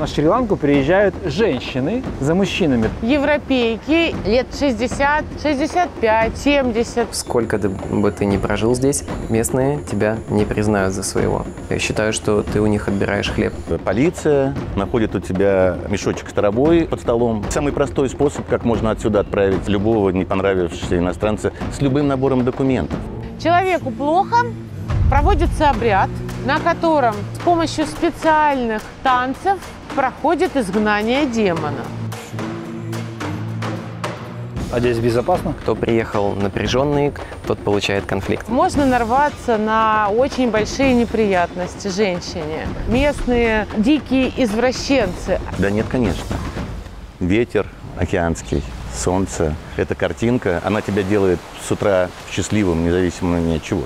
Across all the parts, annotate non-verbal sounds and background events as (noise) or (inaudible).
На Шри-Ланку приезжают женщины за мужчинами. Европейки лет 60, 65, 70. Сколько бы ты ни прожил здесь, местные тебя не признают за своего. Я считаю, что ты у них отбираешь хлеб. Полиция находит у тебя мешочек с травой под столом. Самый простой способ, как можно отсюда отправить любого не понравившегося иностранца с любым набором документов. Человеку плохо, проводится обряд, на котором с помощью специальных танцев проходит изгнание демона. А здесь безопасно? Кто приехал напряженный, тот получает конфликт. Можно нарваться на очень большие неприятности женщине. Местные дикие извращенцы. Да нет, конечно. Ветер океанский, солнце. Эта картинка, она тебя делает с утра счастливым, независимо ни от чего.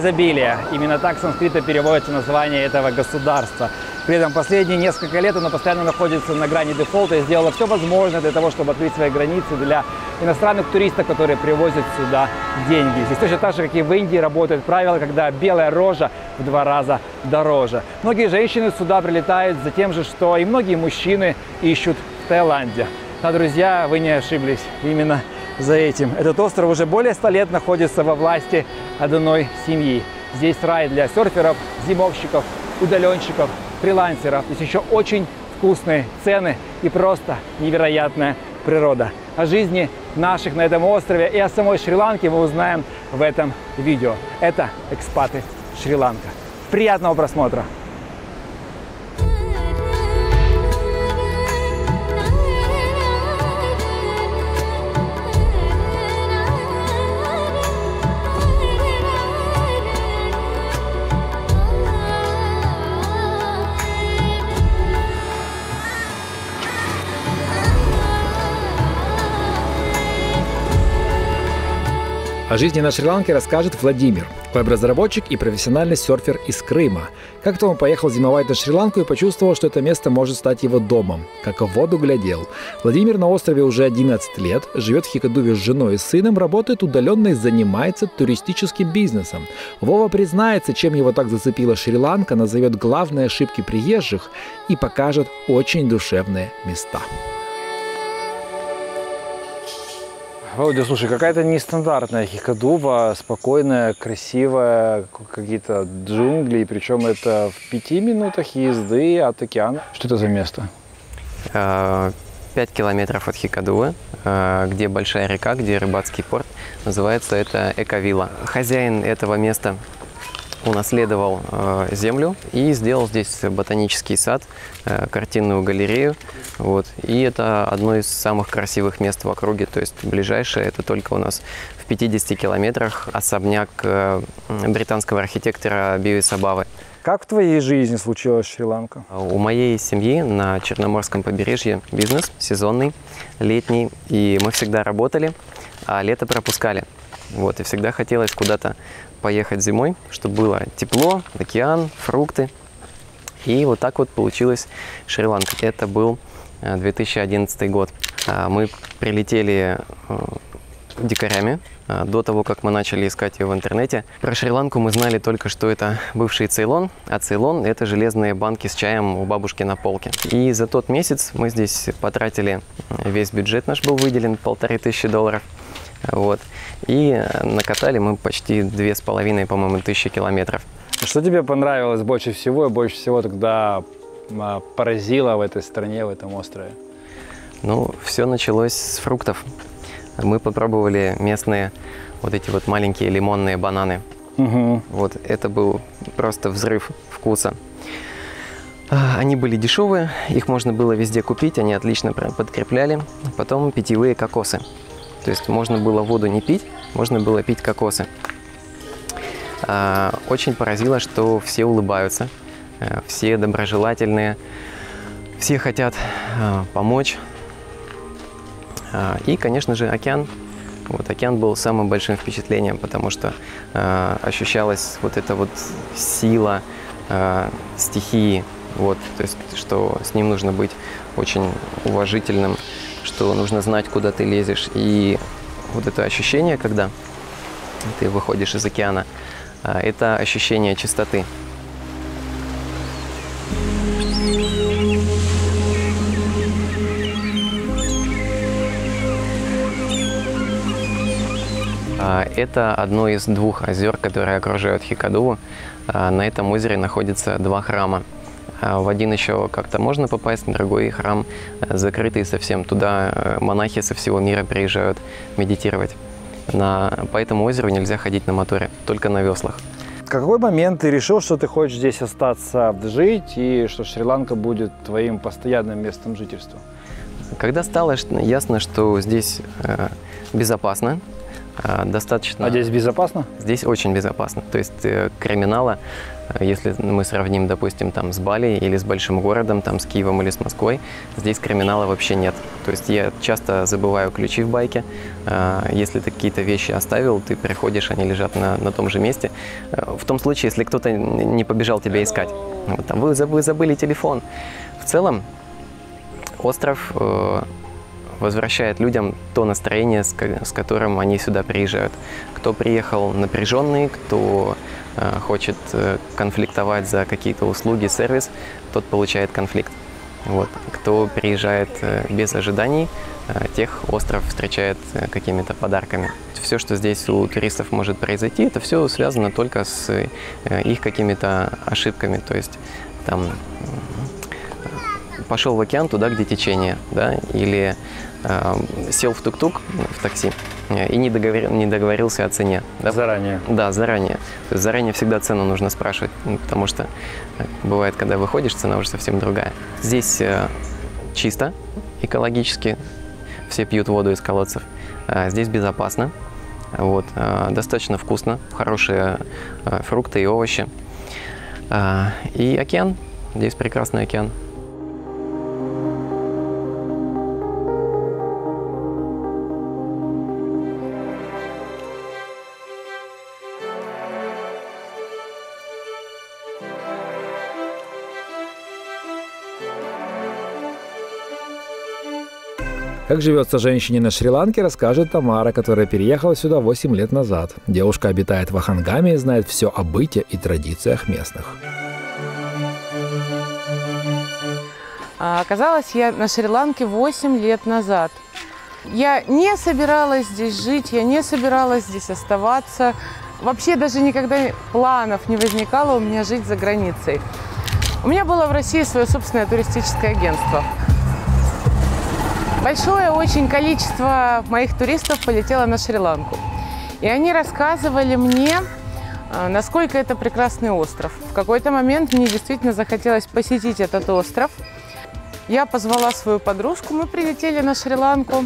Изобилия. Именно так санскрита переводится название этого государства. При этом последние несколько лет оно постоянно находится на грани дефолта и сделало все возможное для того, чтобы открыть свои границы для иностранных туристов, которые привозят сюда деньги. Здесь точно так же, как и в Индии, работает правило, когда белая рожа в два раза дороже. Многие женщины сюда прилетают за тем же, что и многие мужчины ищут в Таиланде. Да, друзья, вы не ошиблись. Именно за этим. Этот остров уже более 100 лет находится во власти одной семьи. Здесь рай для серферов, зимовщиков, удаленщиков, фрилансеров. Здесь еще очень вкусные цены и просто невероятная природа. О жизни наших на этом острове и о самой Шри-Ланке мы узнаем в этом видео. Это экспаты Шри-Ланка. Приятного просмотра! О жизни на Шри-Ланке расскажет Владимир, веб-разработчик и профессиональный серфер из Крыма. Как-то он поехал зимовать на Шри-Ланку и почувствовал, что это место может стать его домом. Как в воду глядел. Владимир на острове уже 11 лет, живет в Хикадуве с женой и сыном, работает удаленно и занимается туристическим бизнесом. Вова признается, чем его так зацепила Шри-Ланка, назовет главные ошибки приезжих и покажет очень душевные места. Володя, слушай, какая-то нестандартная хикадува, спокойная, красивая, какие-то джунгли, причем это в пяти минутах езды от океана. Что это за место? А, пять километров от Хикадувы, а, где большая река, где рыбацкий порт. Называется это Эковила. Хозяин этого места унаследовал э, землю и сделал здесь ботанический сад, э, картинную галерею. Вот. И это одно из самых красивых мест в округе. То есть ближайшее это только у нас в 50 километрах особняк э, британского архитектора Биви Сабавы. Как в твоей жизни случилась Шри-Ланка? У моей семьи на Черноморском побережье бизнес сезонный, летний, и мы всегда работали, а лето пропускали. Вот, и всегда хотелось куда-то поехать зимой, чтобы было тепло, океан, фрукты. И вот так вот получилось Шри-Ланка. Это был 2011 э, год. А, мы прилетели э, дикарями э, до того, как мы начали искать ее в интернете. Про Шри-Ланку мы знали только, что это бывший Цейлон, а Цейлон – это железные банки с чаем у бабушки на полке. И за тот месяц мы здесь потратили, весь бюджет наш был выделен, полторы тысячи долларов – вот. И накатали мы почти две с половиной, по-моему, тысячи километров. Что тебе понравилось больше всего и больше всего тогда а, поразило в этой стране, в этом острове? Ну, все началось с фруктов. Мы попробовали местные вот эти вот маленькие лимонные бананы. Угу. Вот это был просто взрыв вкуса. А, они были дешевые, их можно было везде купить, они отлично подкрепляли. Потом питьевые кокосы. То есть можно было воду не пить, можно было пить кокосы. А, очень поразило, что все улыбаются, э, все доброжелательные, Все хотят э, помочь. Э, и, конечно же, океан. Вот океан был самым большим впечатлением, потому что ощущалась вот эта вот сила стихии, вот, то есть, что с ним нужно быть очень уважительным, что нужно знать, куда ты лезешь. И вот это ощущение, когда ты выходишь из океана, э, это ощущение чистоты. А, Это одно из двух озер, которые окружают Хикадуву. А, На этом озере находится два храма. А В один еще как-то можно попасть, другой храм э, закрытый совсем. Туда э, монахи со всего мира приезжают медитировать. На, по этому озеру нельзя ходить на моторе, только на веслах. В какой момент ты решил, что ты хочешь здесь остаться жить и что Шри-Ланка будет твоим постоянным местом жительства? Когда стало ясно, что здесь э, безопасно, э, достаточно... А здесь безопасно? Здесь очень безопасно. То есть э, криминала, если мы сравним, допустим, там с Бали или с большим городом, там с Киевом или с Москвой, здесь криминала вообще нет. То есть я часто забываю ключи в байке. Э, Если ты какие-то вещи оставил, ты приходишь, они лежат на, на том же месте. Э, В том случае, если кто-то не побежал тебя искать. Вот там, вы, забы- забыли телефон. В целом, остров э, возвращает людям то настроение, с, с которым они сюда приезжают. Кто приехал напряженный, кто хочет э, конфликтовать за какие-то услуги, сервис, тот получает конфликт. Вот. Кто приезжает э, без ожиданий, э, тех остров встречает э, какими-то подарками. Все, что здесь у туристов может произойти, это все связано только с э, их какими-то ошибками. То есть там пошел в океан туда, где течение, да, или э, сел в тук-тук, в такси, э, и не, договор- не договорился о цене. Да, Заранее. да, заранее. То есть заранее всегда цену нужно спрашивать, ну, потому что э, бывает, когда выходишь, цена уже совсем другая. Здесь э, чисто, экологически, все пьют воду из колодцев. А Здесь безопасно, вот, э, достаточно вкусно, хорошие э, фрукты и овощи. А, И океан, здесь прекрасный океан. Как живется женщине на Шри-Ланке, расскажет Тамара, которая переехала сюда 8 лет назад. Девушка обитает в Ахангаме и знает все о быте и традициях местных. А Оказалась я на Шри-Ланке 8 лет назад. Я не собиралась здесь жить, я не собиралась здесь оставаться. Вообще даже никогда планов не возникало у меня жить за границей. У меня было в России свое собственное туристическое агентство. Большое очень количество моих туристов полетело на Шри-Ланку. И они рассказывали мне, э, насколько это прекрасный остров. В какой-то момент мне действительно захотелось посетить этот остров. Я позвала свою подружку, мы прилетели на Шри-Ланку.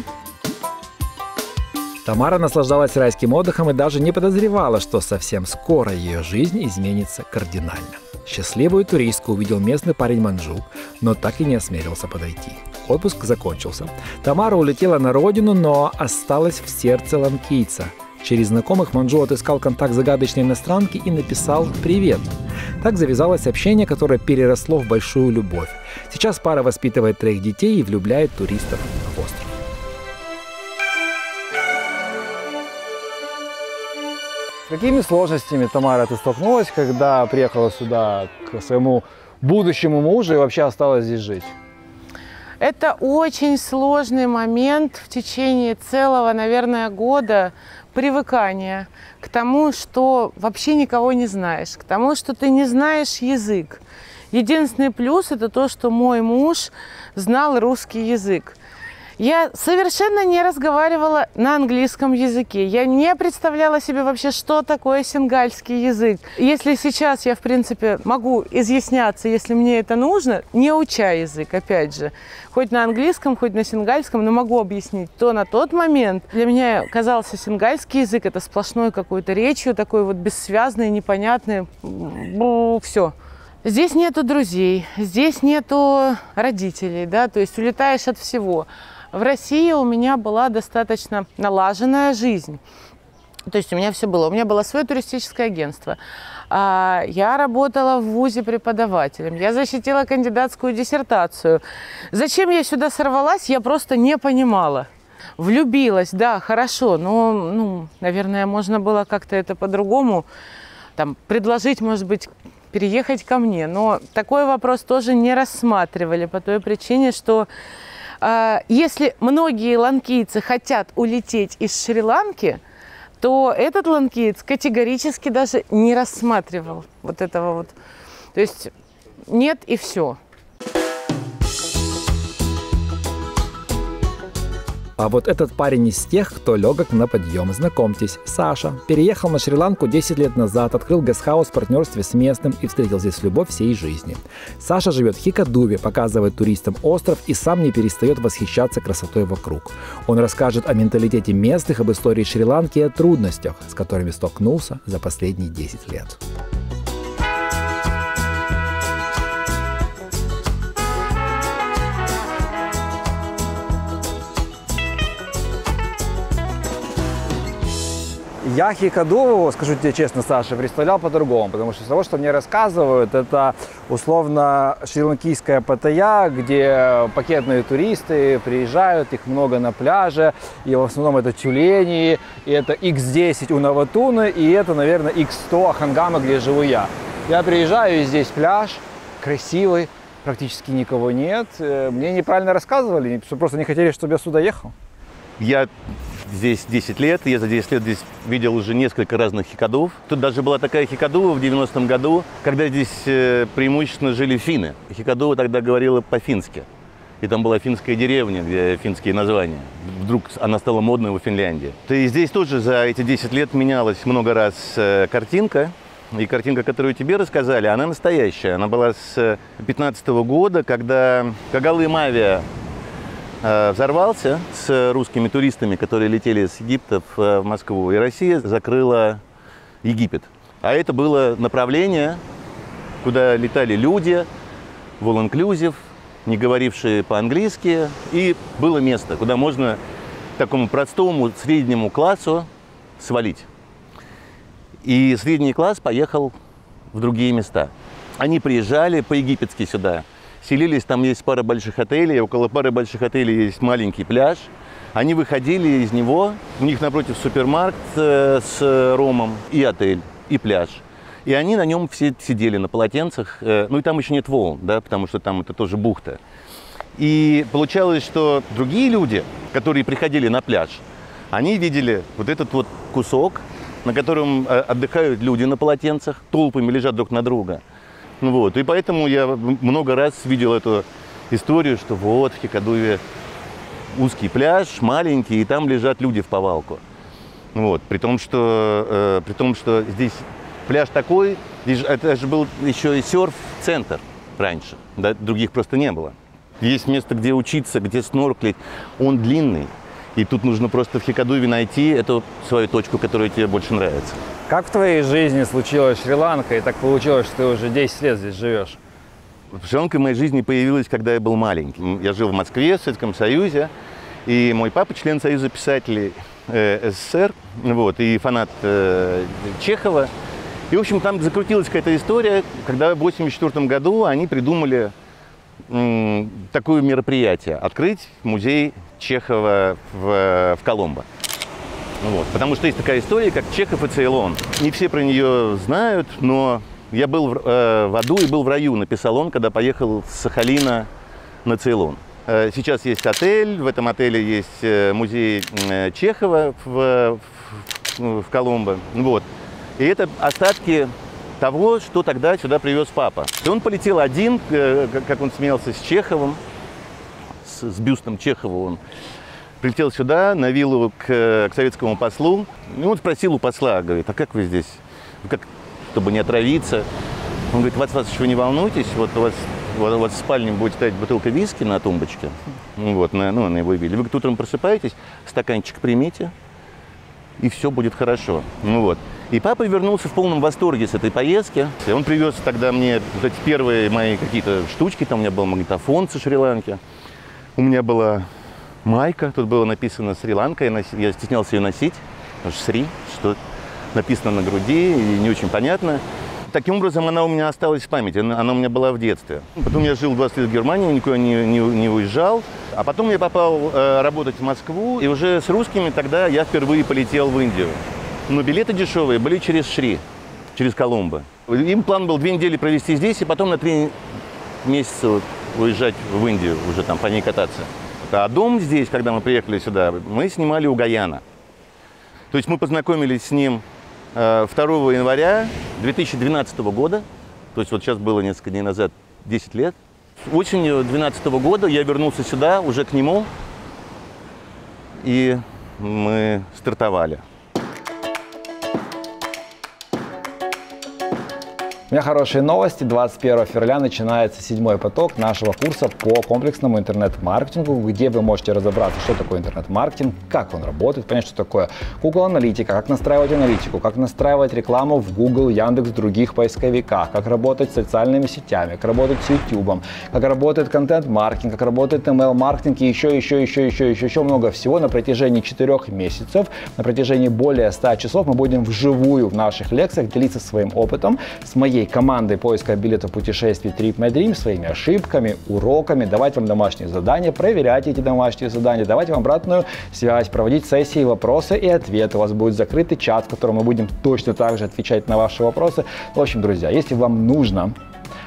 Тамара наслаждалась райским отдыхом и даже не подозревала, что совсем скоро ее жизнь изменится кардинально. Счастливую туристку увидел местный парень Манджу, но так и не осмелился подойти. Отпуск закончился. Тамара улетела на родину, но осталась в сердце ланкийца. Через знакомых Манджу отыскал контакт загадочной иностранки и написал «Привет». Так завязалось общение, которое переросло в большую любовь. Сейчас пара воспитывает троих детей и влюбляет туристов в остров. Какими сложностями, Тамара, ты столкнулась, когда приехала сюда к своему будущему мужу и вообще осталась здесь жить? Это очень сложный момент в течение целого, наверное, года привыкания к тому, что вообще никого не знаешь, к тому, что ты не знаешь язык. Единственный плюс – это то, что мой муж знал русский язык. Я совершенно не разговаривала на английском языке. Я не представляла себе вообще, что такое сингальский язык. Если сейчас я, в принципе, могу изъясняться, если мне это нужно, не уча язык, опять же, хоть на английском, хоть на сингальском, но могу объяснить, то на тот момент для меня казался сингальский язык это сплошной какой-то речью, такой вот бессвязный, непонятный, все. Здесь нету друзей, здесь нету родителей, да, то есть улетаешь от всего. В России у меня была достаточно налаженная жизнь. То есть у меня все было. У меня было свое туристическое агентство. А, я работала в ВУЗе преподавателем. Я защитила кандидатскую диссертацию. Зачем я сюда сорвалась, я просто не понимала. Влюбилась, да, хорошо, но, ну, наверное, можно было как-то это по-другому там, предложить, может быть, переехать ко мне. Но такой вопрос тоже не рассматривали по той причине, что если многие ланкийцы хотят улететь из Шри-Ланки, то этот ланкиец категорически даже не рассматривал вот этого вот. То есть нет и все. А вот этот парень из тех, кто легок на подъем. Знакомьтесь, Саша. Переехал на Шри-Ланку 10 лет назад, открыл гестхаус в партнерстве с местным и встретил здесь любовь всей жизни. Саша живет в Хикадуве, показывает туристам остров и сам не перестает восхищаться красотой вокруг. Он расскажет о менталитете местных, об истории Шри-Ланки и о трудностях, с которыми столкнулся за последние 10 лет. Я Хикадуву, скажу тебе честно, Саша, представлял по-другому, потому что из того, что мне рассказывают, это условно шри-ланкийская Паттайя, где пакетные туристы приезжают, их много на пляже, и в основном это тюлени, и это X10 у Наватуны, и это, наверное, X100 Ахангама, где живу я. Я приезжаю, и здесь пляж, красивый, практически никого нет. Э, мне неправильно рассказывали, просто не хотели, чтобы я сюда ехал. Я здесь 10 лет, я за 10 лет здесь видел уже несколько разных хикадов. Тут даже была такая хикадува в 90-м году, когда здесь э, преимущественно жили финны. Хикадува тогда говорила по-фински. И там была финская деревня, где финские названия. Вдруг она стала модной в Финляндии. И здесь тоже за эти 10 лет менялась много раз э, картинка. И картинка, которую тебе рассказали, она настоящая. Она была с 15 года, когда Кагалы Мавия Э, взорвался с русскими туристами, которые летели с Египта в Москву, и Россия закрыла Египет. А это было направление, куда летали люди, all-inclusive, не говорившие по-английски, и было место, куда можно такому простому среднему классу свалить. И средний класс поехал в другие места. Они приезжали по-египетски сюда – селились, там есть пара больших отелей, около пары больших отелей есть маленький пляж. Они выходили из него, у них напротив супермаркет э, с ромом и отель, и пляж. И они на нем все сидели на полотенцах. Э, ну и там еще нет волн, да, потому что там это тоже бухта. И получалось, что другие люди, которые приходили на пляж, они видели вот этот вот кусок, на котором э, отдыхают люди на полотенцах, толпами лежат друг на друга – вот. И поэтому я много раз видел эту историю, что вот в Хикадуве узкий пляж, маленький, и там лежат люди в повалку. Вот. При том, что, э, при том, что здесь пляж такой, здесь, это же был еще и серф-центр раньше, да, других просто не было. Есть место, где учиться, где снорклить. Он длинный, и тут нужно просто в Хикадуве найти эту свою точку, которая тебе больше нравится. Как в твоей жизни случилась Шри-Ланка, и так получилось, что ты уже 10 лет здесь живешь? Шри-Ланка в моей жизни появилась, когда я был маленький. Я жил в Москве, в Советском Союзе, и мой папа член Союза писателей э, СССР, вот, и фанат э, Чехова. И, в общем, там закрутилась какая-то история, когда в 1984 году они придумали такое мероприятие – открыть музей Чехова в, в Коломбо. Вот. Потому что есть такая история, как Чехов и Цейлон. Не все про нее знают, но я был в, э, в аду и был в раю, написал он, когда поехал с Сахалина на Цейлон. Э, сейчас есть отель, в этом отеле есть э, музей э, Чехова в, в, в Коломбо. Вот. И это остатки того, что тогда сюда привез папа. И он полетел один, э, как он смеялся, с Чеховым, с, с бюстом Чехова он прилетел сюда, на виллу к, к советскому послу. И он спросил у посла, говорит, а как вы здесь? Как, чтобы не отравиться. Он говорит, вас, вас еще не волнуйтесь, вот у вас, вот у вас в спальне будет стоять бутылка виски на тумбочке, вот, на, ну, на его вилле. Вы утром просыпаетесь, стаканчик примите, и все будет хорошо. Ну вот. И папа вернулся в полном восторге с этой поездки. И он привез тогда мне вот эти первые мои какие-то штучки. Там у меня был магнитофон со Шри-Ланки. У меня была майка, тут было написано Шри-Ланка. Я, нос... я стеснялся ее носить, потому что Сри, что написано на груди, и не очень понятно. Таким образом, она у меня осталась в памяти, она, она у меня была в детстве. Потом я жил 20 лет в Германии, никуда не, не, не уезжал. А потом я попал э, работать в Москву, и уже с русскими тогда я впервые полетел в Индию. Но билеты дешевые были через Шри, через Коломбо. Им план был две недели провести здесь, и потом на три месяца уезжать в Индию, уже там по ней кататься. А дом здесь, когда мы приехали сюда, мы снимали у Гаяна. То есть мы познакомились с ним 2 января 2012 года. То есть вот сейчас было несколько дней назад 10 лет. Осенью 2012 года я вернулся сюда, уже к нему, и мы стартовали. У меня хорошие новости. 21 февраля начинается седьмой поток нашего курса по комплексному интернет-маркетингу, где вы можете разобраться, что такое интернет-маркетинг, как он работает, понять, что такое Google аналитика, как настраивать аналитику, как настраивать рекламу в Google, Яндекс, других поисковиках, как работать с социальными сетями, как работать с YouTube, как работает контент-маркетинг, как работает ML-маркетинг и еще, еще, еще, еще, еще, еще много всего на протяжении четырех месяцев, на протяжении более 100 часов мы будем вживую в наших лекциях делиться своим опытом с моей моей командой поиска билетов путешествий Trip My Dream своими ошибками, уроками, давать вам домашние задания, проверять эти домашние задания, давать вам обратную связь, проводить сессии, вопросы и ответы. У вас будет закрытый чат, в котором мы будем точно так же отвечать на ваши вопросы. В общем, друзья, если вам нужно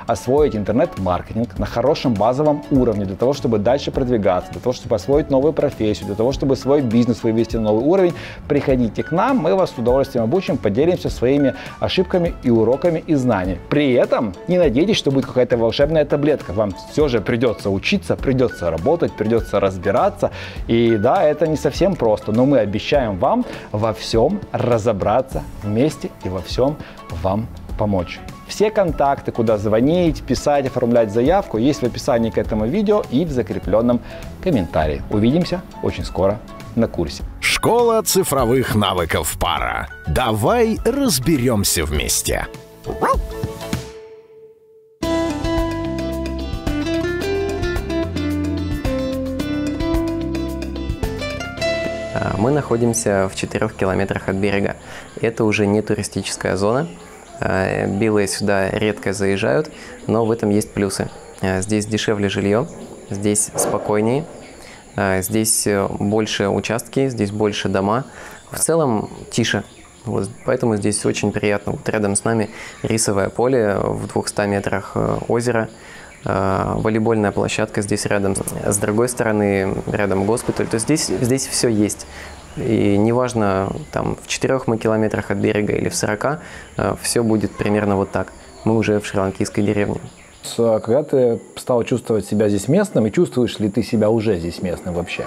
освоить интернет-маркетинг на хорошем базовом уровне для того, чтобы дальше продвигаться, для того, чтобы освоить новую профессию, для того, чтобы свой бизнес вывести на новый уровень, приходите к нам, мы вас с удовольствием обучим, поделимся своими ошибками и уроками и знаниями. При этом не надейтесь, что будет какая-то волшебная таблетка. Вам все же придется учиться, придется работать, придется разбираться. И да, это не совсем просто, но мы обещаем вам во всем разобраться вместе и во всем вам помочь. Все контакты, куда звонить, писать, оформлять заявку, есть в описании к этому видео и в закрепленном комментарии. Увидимся очень скоро на курсе. Школа цифровых навыков пара. Давай разберемся вместе. Мы находимся в 4 километрах от берега. Это уже не туристическая зона, белые сюда редко заезжают, но в этом есть плюсы. Э, здесь дешевле жилье, здесь спокойнее, э, здесь больше участки, здесь больше дома. В целом тише. Вот, поэтому здесь очень приятно. Вот рядом с нами рисовое поле в 200 метрах озера, волейбольная площадка здесь рядом. С другой стороны, рядом госпиталь. То есть здесь, здесь все есть. И неважно, там, в 4 мы километрах от берега или в 40, э, все будет примерно вот так. Мы уже в шри-ланкийской деревне. А когда ты стал чувствовать себя здесь местным, и чувствуешь ли ты себя уже здесь местным вообще?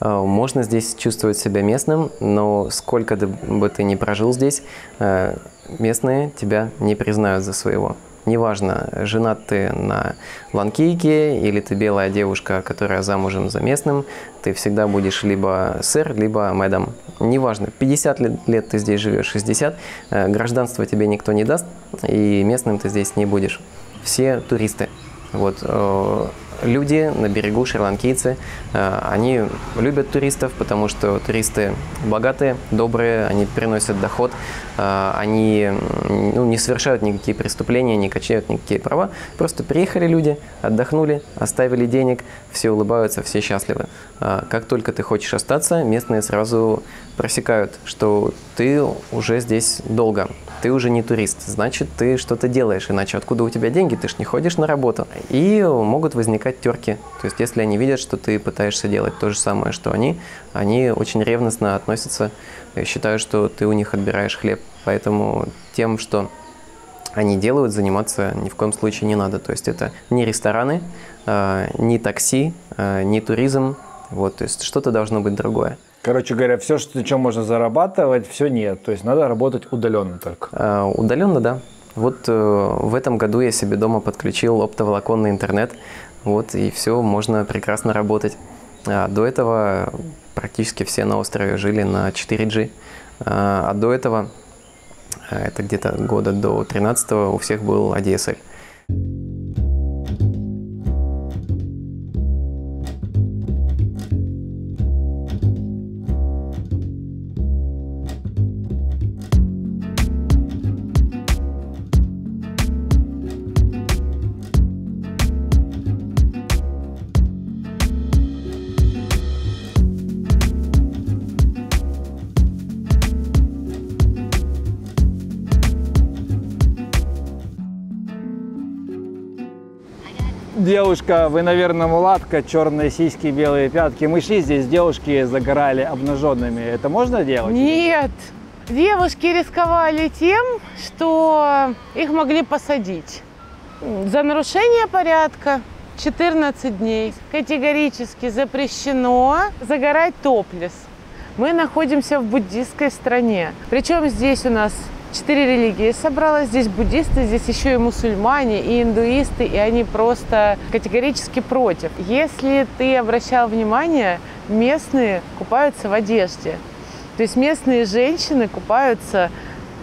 Э, можно здесь чувствовать себя местным, но сколько бы ты ни прожил здесь, э, местные тебя не признают за своего. Неважно, женат ты на ланкийке или ты белая девушка, которая замужем за местным, ты всегда будешь либо сэр, либо мэдам. Неважно, 50 лет, лет ты здесь живешь, 60, э, гражданство тебе никто не даст, и местным ты здесь не будешь. Все туристы. Вот, э, люди на берегу, шри-ланкийцы, э, они любят туристов, потому что туристы богатые, добрые, они приносят доход, э, они ну, не совершают никакие преступления, не качают никакие права. Просто приехали люди, отдохнули, оставили денег, все улыбаются, все счастливы. Э, как только ты хочешь остаться, местные сразу просекают, что ты уже здесь долго, ты уже не турист, значит, ты что-то делаешь, иначе откуда у тебя деньги, ты ж не ходишь на работу. И могут возникать терки. То есть, если они видят, что ты пытаешься делать то же самое, что они, они очень ревностно относятся, считают, что ты у них отбираешь хлеб. Поэтому тем, что они делают, заниматься ни в коем случае не надо. То есть это не рестораны, а, не такси, а, не туризм. Вот, то есть что-то должно быть другое. Короче говоря, все, что, чем можно зарабатывать, все нет. То есть надо работать удаленно только. А, удаленно, да. Вот э, в этом году я себе дома подключил оптоволоконный интернет. Вот, и все, можно прекрасно работать. А до этого практически все на острове жили на 4G. А, а до этого э, это где-то года до 13 у всех был ADSL. Девушка, вы, наверное, мулатка, черные сиськи, белые пятки. Мы шли здесь, девушки загорали обнаженными. Это можно делать? Нет. Девушки рисковали тем, что их могли посадить за нарушение порядка 14 дней. Категорически запрещено загорать топлес. Мы находимся в буддистской стране. Причем здесь у нас четыре религии собралось. Здесь буддисты, здесь еще и мусульмане, и индуисты, и они просто категорически против. Если ты обращал внимание, местные купаются в одежде. То есть местные женщины купаются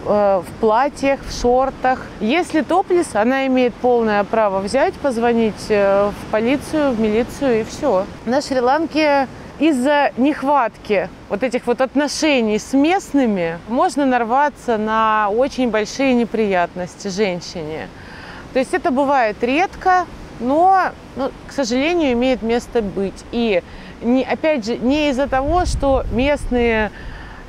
э, в платьях, в шортах. Если топлес, она имеет полное право взять, позвонить э, в полицию, в милицию и все. На Шри-Ланке из-за нехватки вот этих вот отношений с местными можно нарваться на очень большие неприятности женщине. То есть это бывает редко, но, ну, к сожалению, имеет место быть. И не, опять же, не из-за того, что местные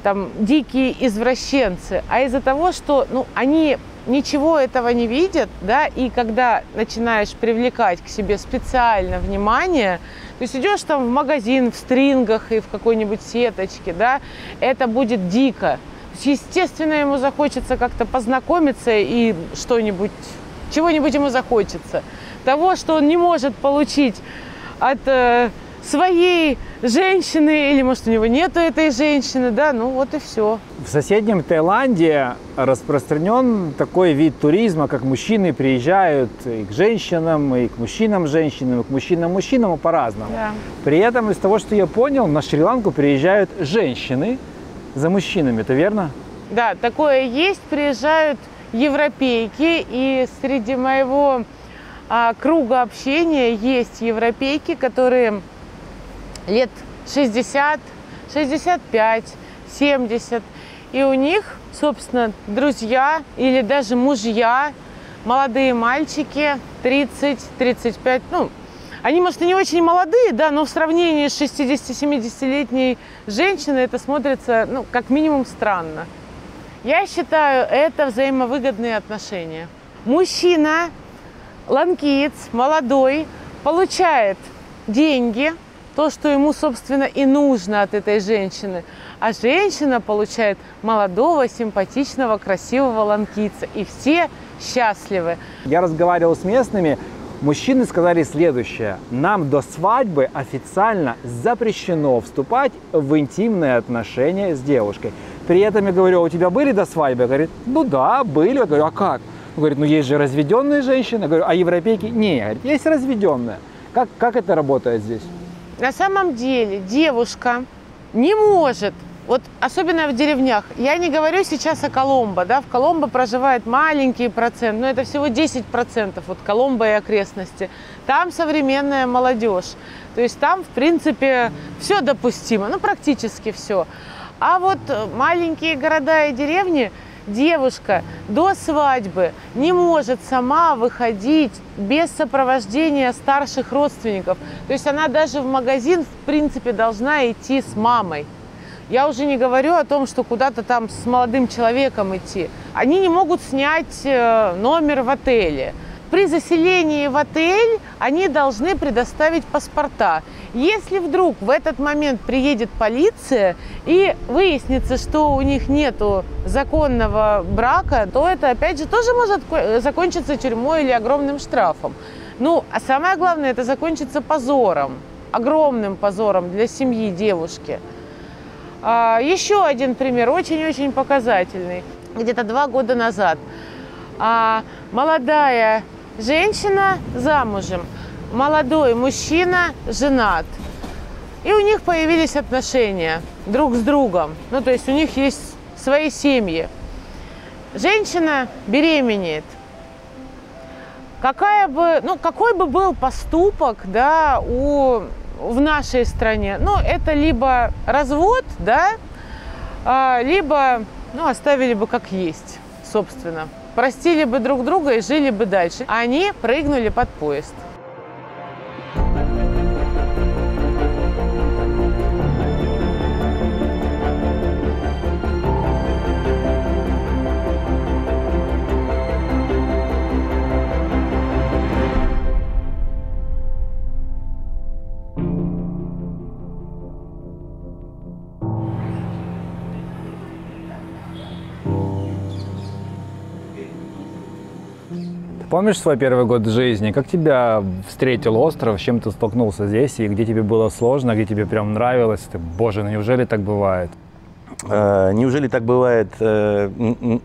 там дикие извращенцы, а из-за того, что ну, они ничего этого не видят, да, и когда начинаешь привлекать к себе специально внимание, то есть идешь там в магазин в стрингах и в какой-нибудь сеточке, да, это будет дико. Естественно, ему захочется как-то познакомиться и что-нибудь, чего-нибудь ему захочется. Того, что он не может получить от э, своей женщины, или может у него нету этой женщины, да, ну вот и все. В соседнем Таиланде распространен такой вид туризма, как мужчины приезжают и к женщинам, и к мужчинам женщинам, и к мужчинам мужчинам, по-разному. Да. При этом, из того, что я понял, на Шри-Ланку приезжают женщины за мужчинами, это верно? Да, такое есть, приезжают европейки, и среди моего а, круга общения есть европейки, которые лет 60, 65, 70. И у них, собственно, друзья или даже мужья, молодые мальчики, 30-35, ну, они, может, и не очень молодые, да, но в сравнении с 60-70-летней женщиной это смотрится, ну, как минимум странно. Я считаю, это взаимовыгодные отношения. Мужчина, ланкиец, молодой, получает деньги – то, что ему, собственно, и нужно от этой женщины. А женщина получает молодого, симпатичного, красивого ланкийца. И все счастливы. Я разговаривал с местными, мужчины сказали следующее. Нам до свадьбы официально запрещено вступать в интимные отношения с девушкой. При этом я говорю, «А у тебя были до свадьбы? Говорит, ну да, были. Я говорю, а как? Он говорит, ну есть же разведенные женщины. Я говорю, а европейки? Не, говорит, есть разведенные. Как, как это работает здесь? На самом деле девушка не может вот особенно в деревнях. Я не говорю сейчас о Коломбо, да, в Коломбо проживает маленький процент, но это всего 10% вот Коломбо и окрестности. Там современная молодежь. То есть там, в принципе, все допустимо, ну, практически все. А вот маленькие города и деревни – девушка до свадьбы не может сама выходить без сопровождения старших родственников. То есть она даже в магазин, в принципе, должна идти с мамой. Я уже не говорю о том, что куда-то там с молодым человеком идти. Они не могут снять э, номер в отеле при заселении в отель они должны предоставить паспорта. Если вдруг в этот момент приедет полиция и выяснится, что у них нет законного брака, то это, опять же, тоже может закончиться тюрьмой или огромным штрафом. Ну, а самое главное, это закончится позором, огромным позором для семьи девушки. А, еще один пример, очень-очень показательный. Где-то два года назад а, молодая Женщина замужем, молодой мужчина женат. И у них появились отношения друг с другом. Ну, то есть у них есть свои семьи. женщина беременеет. Какая бы, ну, какой бы был поступок, да, у, в нашей стране, ну, это либо развод, да, а, либо, ну, оставили бы как есть, собственно. Простили бы друг друга и жили бы дальше. Они прыгнули под поезд. Помнишь свой первый год жизни? Как тебя встретил остров? С чем ты столкнулся здесь? И где тебе было сложно, где тебе прям нравилось? Ты, боже, ну неужели так бывает? Э, Неужели так бывает? Э,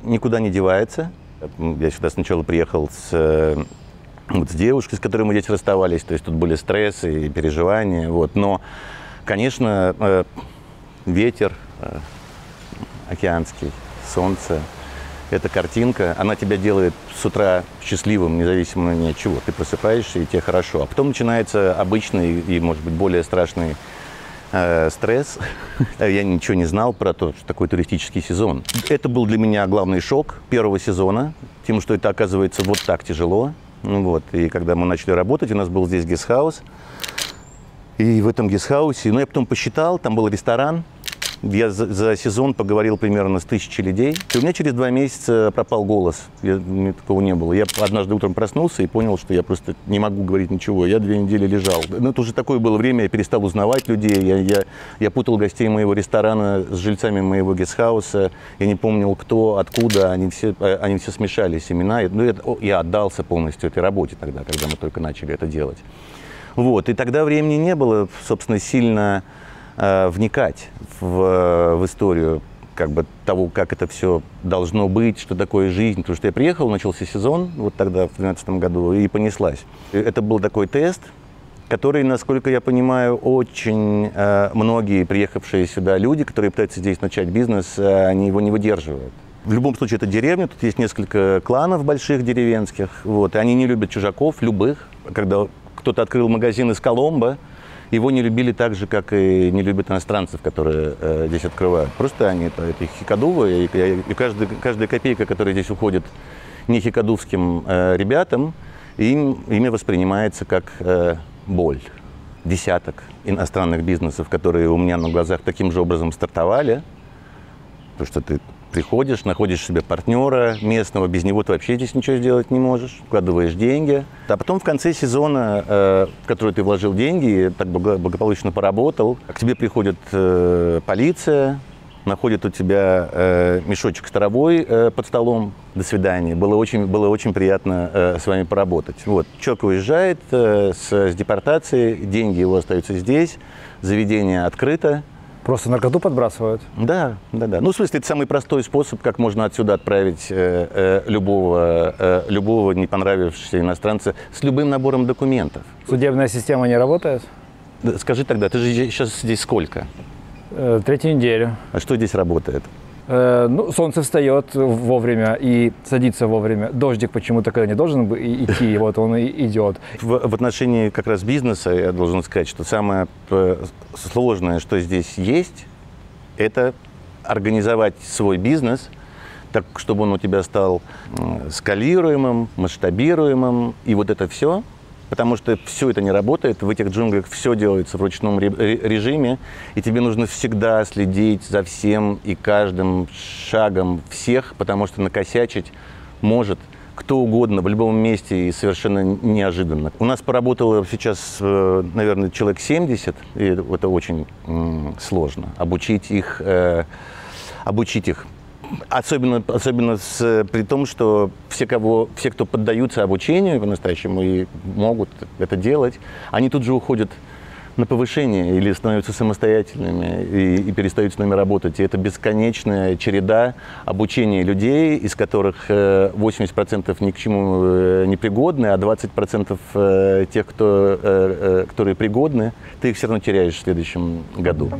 Никуда не девается. Я сюда сначала приехал с, э, вот с девушкой, с которой мы здесь расставались. То есть тут были стрессы и переживания. Вот. Но, конечно, ветер океанский, солнце, эта картинка, она тебя делает с утра счастливым, независимо ни от чего. Ты просыпаешься, и тебе хорошо. А потом начинается обычный и, может быть, более страшный э, стресс. (laughs) Я ничего не знал про то, что такое туристический сезон. Это был для меня главный шок первого сезона, тем, что это оказывается вот так тяжело. Ну вот. И когда мы начали работать, у нас был здесь гестхаус. И в этом гестхаусе, ну, я потом посчитал, там был ресторан. Я за, за сезон поговорил примерно с тысячей людей. И у меня через два месяца пропал голос. Я, у меня такого не было. Я однажды утром проснулся и понял, что я просто не могу говорить ничего. Я две недели лежал. Ну, это уже такое было время, я перестал узнавать людей. Я, я, я путал гостей моего ресторана с жильцами моего гестхауса. Я не помнил, кто, откуда. Они все, э, они все смешались, имена. Ну, о, я отдался полностью этой работе тогда, когда мы только начали это делать. Вот. И тогда времени не было, собственно, сильно э, вникать в, в историю как бы того, как это все должно быть, что такое жизнь. Потому что я приехал, начался сезон, вот тогда, в 2012 году, и понеслась. Это был такой тест, который, насколько я понимаю, очень э, многие приехавшие сюда люди, которые пытаются здесь начать бизнес, э, они его не выдерживают. В любом случае, это деревня, тут есть несколько кланов больших деревенских, вот, и они не любят чужаков, любых. Когда кто-то открыл магазин из Коломбо, его не любили так же, как и не любят иностранцев, которые э, здесь открывают. Просто они это, это хикадувы, и, и каждый, каждая копейка, которая здесь уходит не хикадувским э, ребятам, им, ими воспринимается как э, боль. Десяток иностранных бизнесов, которые у меня на глазах таким же образом стартовали, потому что ты приходишь, находишь себе партнера местного, без него ты вообще здесь ничего сделать не можешь, вкладываешь деньги. А потом в конце сезона, э, в который ты вложил деньги, так благо- благополучно поработал, к тебе приходит э, полиция, находит у тебя э, мешочек с травой э, под столом. До свидания. Было очень, было очень приятно э, с вами поработать. Вот. Человек уезжает э, с, с депортацией, деньги его остаются здесь, заведение открыто. Просто наркоту подбрасывают? Да, да, да. Ну, в смысле, это самый простой способ, как можно отсюда отправить э, э, любого, э, любого не понравившегося иностранца с любым набором документов. Судебная система не работает? Скажи тогда, ты же сейчас здесь сколько? Э, третью неделю. А что здесь работает? Э, ну, солнце встает вовремя и садится вовремя. Дождик почему-то когда не должен идти, вот он и идет. В, в отношении как раз бизнеса я должен сказать, что самое э, сложное, что здесь есть, это организовать свой бизнес так, чтобы он у тебя стал скалируемым, масштабируемым, и вот это все, потому что все это не работает, в этих джунглях все делается в ручном ре- ре- режиме, и тебе нужно всегда следить за всем и каждым шагом всех, потому что накосячить может кто угодно в любом месте и совершенно неожиданно. У нас поработало сейчас, э, наверное, человек 70, и это очень сложно. Обучить их, э, обучить их. Особенно, особенно с, при том, что все, кого, все, кто поддаются обучению по-настоящему и могут это делать, они тут же уходят на повышение или становятся самостоятельными и, и перестают с нами работать. И это бесконечная череда обучения людей, из которых э, 80% ни к чему э, не пригодны, а 20% э, тех, кто, э, э, которые пригодны, ты их все равно теряешь в следующем году.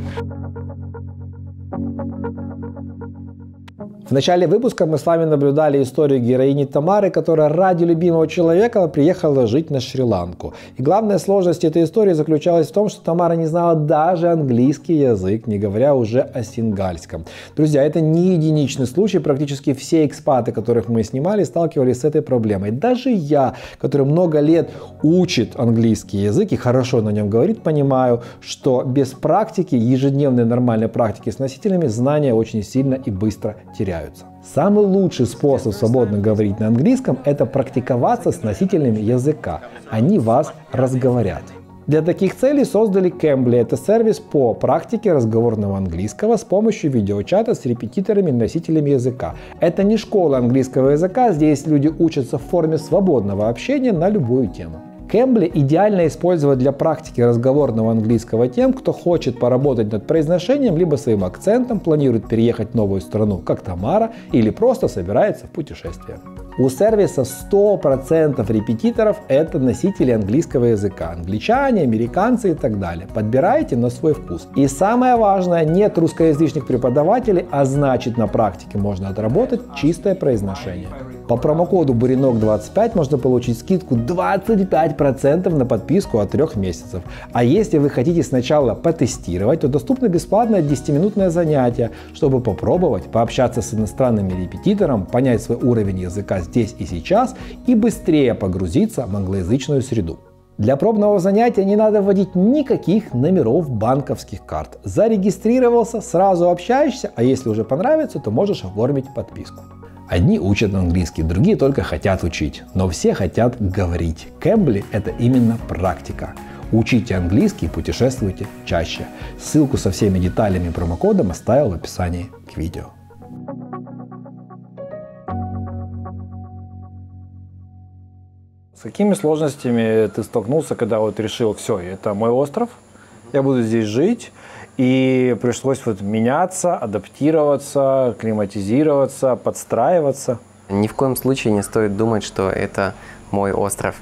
В начале выпуска мы с вами наблюдали историю героини Тамары, которая ради любимого человека приехала жить на Шри-Ланку. И главная сложность этой истории заключалась в том, что Тамара не знала даже английский язык, не говоря уже о сингальском. Друзья, это не единичный случай. Практически все экспаты, которых мы снимали, сталкивались с этой проблемой. Даже я, который много лет учит английский язык и хорошо на нем говорит, понимаю, что без практики, ежедневной нормальной практики с носителями, знания очень сильно и быстро теряются теряются. Самый лучший способ свободно говорить на английском – это практиковаться с носителями языка. Они вас разговорят. Для таких целей создали Cambly. Это сервис по практике разговорного английского с помощью видеочата с репетиторами носителями языка. Это не школа английского языка, здесь люди учатся в форме свободного общения на любую тему. Кэмбли идеально использовать для практики разговорного английского тем, кто хочет поработать над произношением либо своим акцентом, планирует переехать в новую страну, как Тамара, или просто собирается в путешествие. У сервиса 100% репетиторов – это носители английского языка. Англичане, американцы и так далее. Подбирайте на свой вкус. И самое важное, нет русскоязычных преподавателей, а значит на практике можно отработать чистое произношение. По промокоду Буренок25 можно получить скидку 25% на подписку от 3 месяцев. А если вы хотите сначала потестировать, то доступно бесплатное 10-минутное занятие, чтобы попробовать пообщаться с иностранным репетитором, понять свой уровень языка здесь и сейчас и быстрее погрузиться в англоязычную среду. Для пробного занятия не надо вводить никаких номеров банковских карт. Зарегистрировался, сразу общаешься, а если уже понравится, то можешь оформить подписку. Одни учат английский, другие только хотят учить, но все хотят говорить. Кэмбли – это именно практика. Учите английский, путешествуйте чаще. Ссылку со всеми деталями промокодом оставил в описании к видео. С какими сложностями ты столкнулся, когда вот решил, все, это мой остров, я буду здесь жить, и пришлось вот меняться, адаптироваться, климатизироваться, подстраиваться. Ни в коем случае не стоит думать, что это мой остров.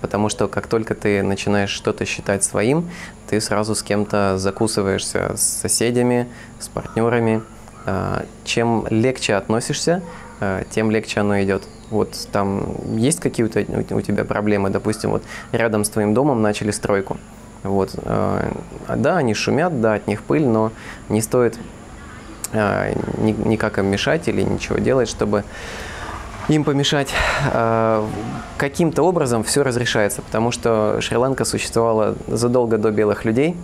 Потому что как только ты начинаешь что-то считать своим, ты сразу с кем-то закусываешься, с соседями, с партнерами. А, чем легче относишься, а, тем легче оно идет. Вот там есть какие-то у тебя проблемы, допустим, вот рядом с твоим домом начали стройку. Вот. Э, да, они шумят, да, от них пыль, но не стоит э, никак им мешать или ничего делать, чтобы им помешать. Э, каким-то образом все разрешается, потому что Шри-Ланка существовала задолго до белых людей,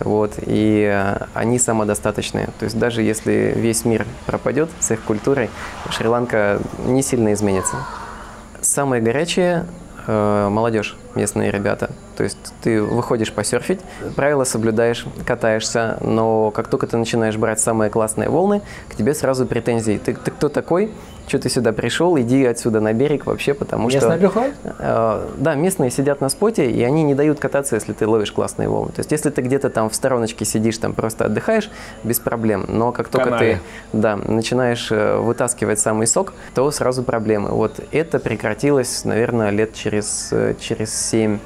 вот, и они самодостаточные. То есть даже если весь мир пропадет с их культурой, Шри-Ланка не сильно изменится. Самые горячие э, молодежь, местные ребята. То есть ты выходишь посерфить, правила соблюдаешь, катаешься, но как только ты начинаешь брать самые классные волны, к тебе сразу претензии. Ты, ты кто такой? Что ты сюда пришел, иди отсюда на берег вообще, потому Местные что... Местные э, Да, местные сидят на споте, и они не дают кататься, если ты ловишь классные волны. То есть, если ты где-то там в стороночке сидишь, там просто отдыхаешь, без проблем. Но как только Канале. ты да, начинаешь э, вытаскивать самый сок, то сразу проблемы. Вот это прекратилось, наверное, лет через, э, через 7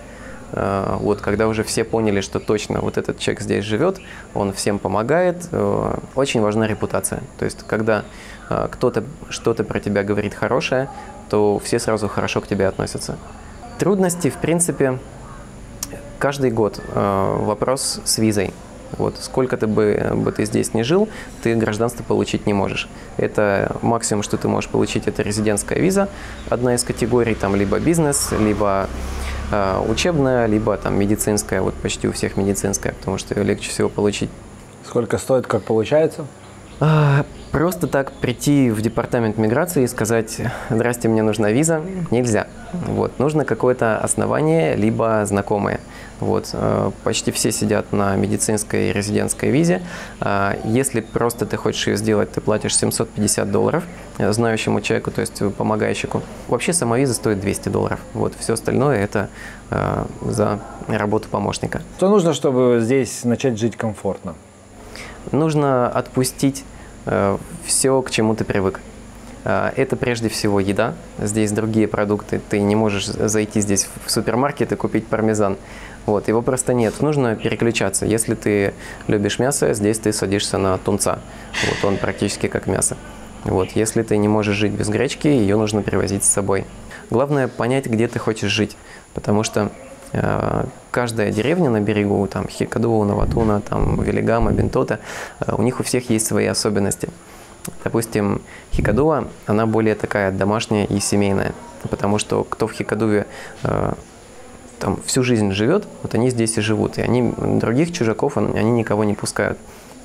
э, вот когда уже все поняли, что точно вот этот человек здесь живет, он всем помогает, очень важна репутация. То есть, когда кто-то что-то про тебя говорит хорошее, то все сразу хорошо к тебе относятся. Трудности, в принципе, каждый год э, вопрос с визой. Вот, сколько ты бы, бы ты здесь не жил, ты гражданство получить не можешь. Это максимум, что ты можешь получить, это резидентская виза, одна из категорий, там либо бизнес, либо э, учебная, либо там медицинская, вот почти у всех медицинская, потому что ее легче всего получить. Сколько стоит, как получается? А, просто так прийти в департамент миграции и сказать «Здрасте, мне нужна виза» нельзя. Вот, нужно какое-то основание, либо знакомое. Вот, э, почти все сидят на медицинской и резидентской визе. А, если просто ты хочешь ее сделать, ты платишь 750 долларов э, знающему человеку, то есть помогающему. Вообще сама виза стоит 200 долларов. Вот, все остальное это э, за работу помощника. Что нужно, чтобы здесь начать жить комфортно? Нужно отпустить э, все, к чему ты привык. Э, это прежде всего еда. Здесь другие продукты. Ты не можешь зайти здесь в супермаркет и купить пармезан. Вот, его просто нет. Нужно переключаться. Если ты любишь мясо, здесь ты садишься на тунца. Вот он практически как мясо. Вот, если ты не можешь жить без гречки, ее нужно привозить с собой. Главное понять, где ты хочешь жить, потому что каждая деревня на берегу, там Хикаду, Наватуна, там Велигама, Бентота, э, у них у всех есть свои особенности. Допустим, Хикадува, она более такая домашняя и семейная, потому что кто в Хикадуве э, там всю жизнь живет, вот они здесь и живут, и они других чужаков, они никого не пускают.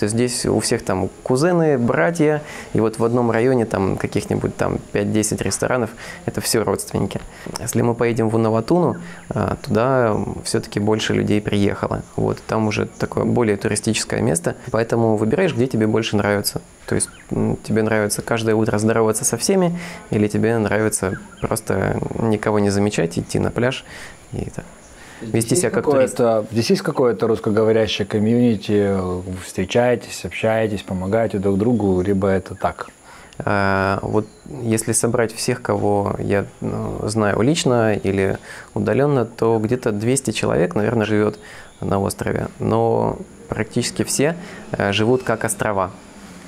То есть здесь у всех там кузены, братья, и вот в одном районе там каких-нибудь там 5-10 ресторанов, это все родственники. Если мы поедем в Унаватуну, а, туда все-таки больше людей приехало. Вот, там уже такое более туристическое место, поэтому выбираешь, где тебе больше нравится. То есть тебе нравится каждое утро здороваться со всеми, или тебе нравится просто никого не замечать, идти на пляж и так вести себя как турист. Здесь есть какое-то русскоговорящее комьюнити, встречаетесь, общаетесь, помогаете друг другу, либо это так? А, вот если собрать всех, кого я ну, знаю лично или удаленно, то где-то 200 человек, наверное, живет на острове. Но практически все э, живут как острова.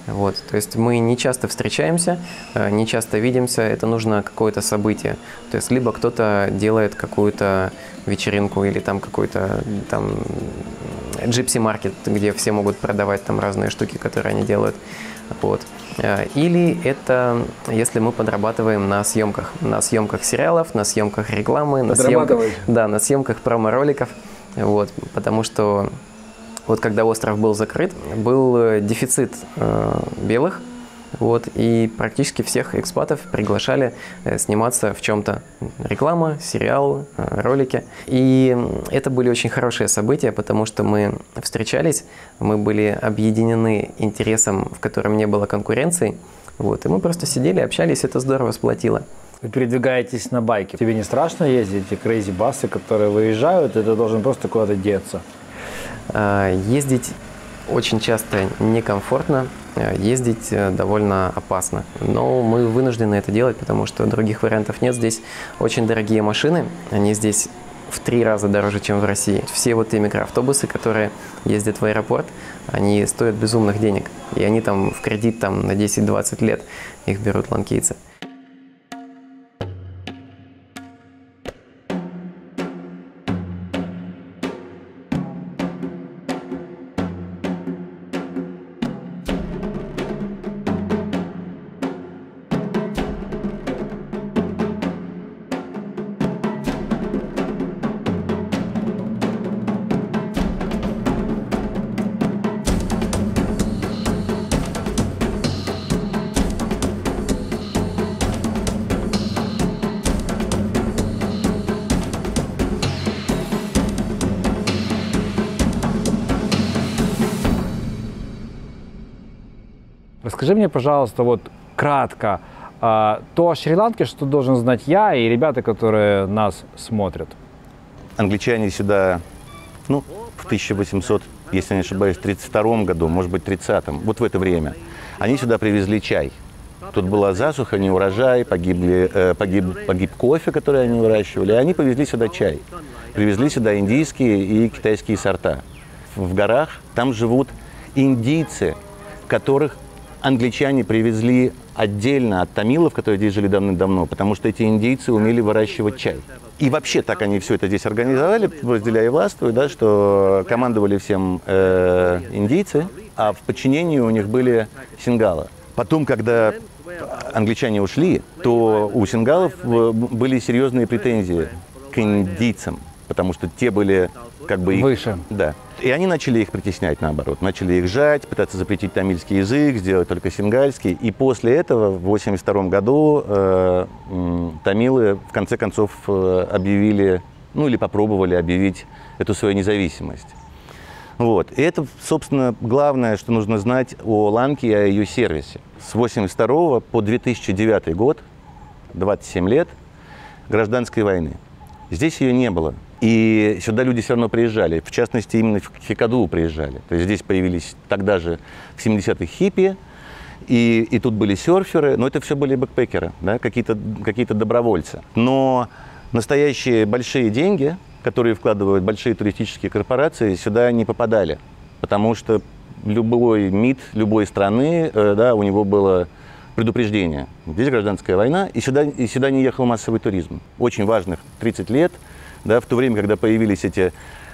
Вот, то есть мы не часто встречаемся, э, не часто видимся, это нужно какое-то событие. То есть либо кто-то делает какую-то вечеринку или там какой-то там джипси маркет, где все могут продавать там разные штуки, которые они делают. Вот. Э, или это если мы подрабатываем на съемках, на съемках сериалов, на съемках рекламы, на съемках, да, на съемках промо-роликов. Вот, потому что вот когда остров был закрыт, был э, дефицит э, белых, вот, и практически всех экспатов приглашали э, сниматься в чем-то. Реклама, сериал, э, ролики. И это были очень хорошие события, потому что мы встречались, мы были объединены интересом, в котором не было конкуренции. Вот, и мы просто сидели, общались, это здорово сплотило. Вы передвигаетесь на байке. Тебе не страшно ездить, эти крейзи-басы, которые выезжают, и ты должен просто куда-то деться? А, ездить очень часто некомфортно, а, ездить э, довольно опасно. Но мы вынуждены это делать, потому что других вариантов нет. Здесь очень дорогие машины, они здесь в три раза дороже, чем в России. Все вот эти микроавтобусы, которые ездят в аэропорт, они стоят безумных денег. И они там в кредит там на 10-20 лет их берут ланкийцы. Пожалуйста, вот кратко, а, то о Шри-Ланке, что должен знать я и ребята, которые нас смотрят. Англичане сюда, ну, в 1800, если не ошибаюсь, 32 году, может быть, 30-м, вот в это время, они сюда привезли чай. Тут была засуха, не урожай, погибли, э, погиб, погиб кофе, который они выращивали. И они повезли сюда чай. Привезли сюда индийские и китайские сорта. В горах там живут индийцы, которых англичане привезли отдельно от тамилов, которые здесь жили давным-давно, потому что эти индейцы умели выращивать чай. И вообще так они все это здесь организовали, разделяя властвуя, да, что командовали всем э, индейцы, а в подчинении у них были сингалы. Потом, когда англичане ушли, то у сингалов э, были серьезные претензии к индийцам, потому что те были как бы... Их, Выше. Да. И они начали их притеснять, наоборот. Начали их жать, пытаться запретить тамильский язык, сделать только сингальский. И после этого, в 1982 году, э, тамилы в конце концов э, объявили, ну или попробовали объявить эту свою независимость. Вот. И это, собственно, главное, что нужно знать о Ланке и о ее сервисе. С 1982 по 2009 год, 27 лет гражданской войны. Здесь ее не было. И сюда люди все равно приезжали. В частности, именно в Хикаду приезжали. То есть здесь появились тогда же в 70-х хиппи, и, и тут были серферы, но это все были бэкпекеры, да, какие-то какие добровольцы. Но настоящие большие деньги, которые вкладывают большие туристические корпорации, сюда не попадали. Потому что любой МИД любой страны, э, да, у него было предупреждение. Здесь гражданская война, и сюда, и сюда не ехал массовый туризм. Очень важных 30 лет, да, в то время, когда появились эти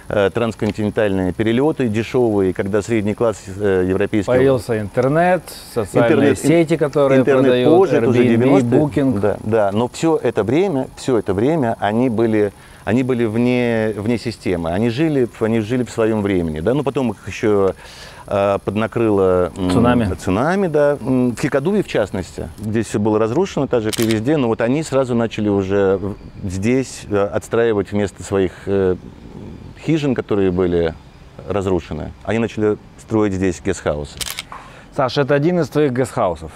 э, трансконтинентальные перелеты дешевые, когда средний класс э, европейский... Появился интернет, социальные Интернет- сети, которые интернет продают, позже, Airbnb, 90-е. Booking. Да, да, но все это время, все это время они были, они были вне, вне системы. Они жили, они жили в своем времени. Да? Ну, потом их еще поднакрыло м, Цунами. цунами, да. В Кикадуве, в частности, здесь все было разрушено, так же, как и везде, но вот они сразу начали уже здесь э, отстраивать вместо своих э, хижин, которые были разрушены, они начали строить здесь гестхаусы. Саша, это один из твоих гестхаусов.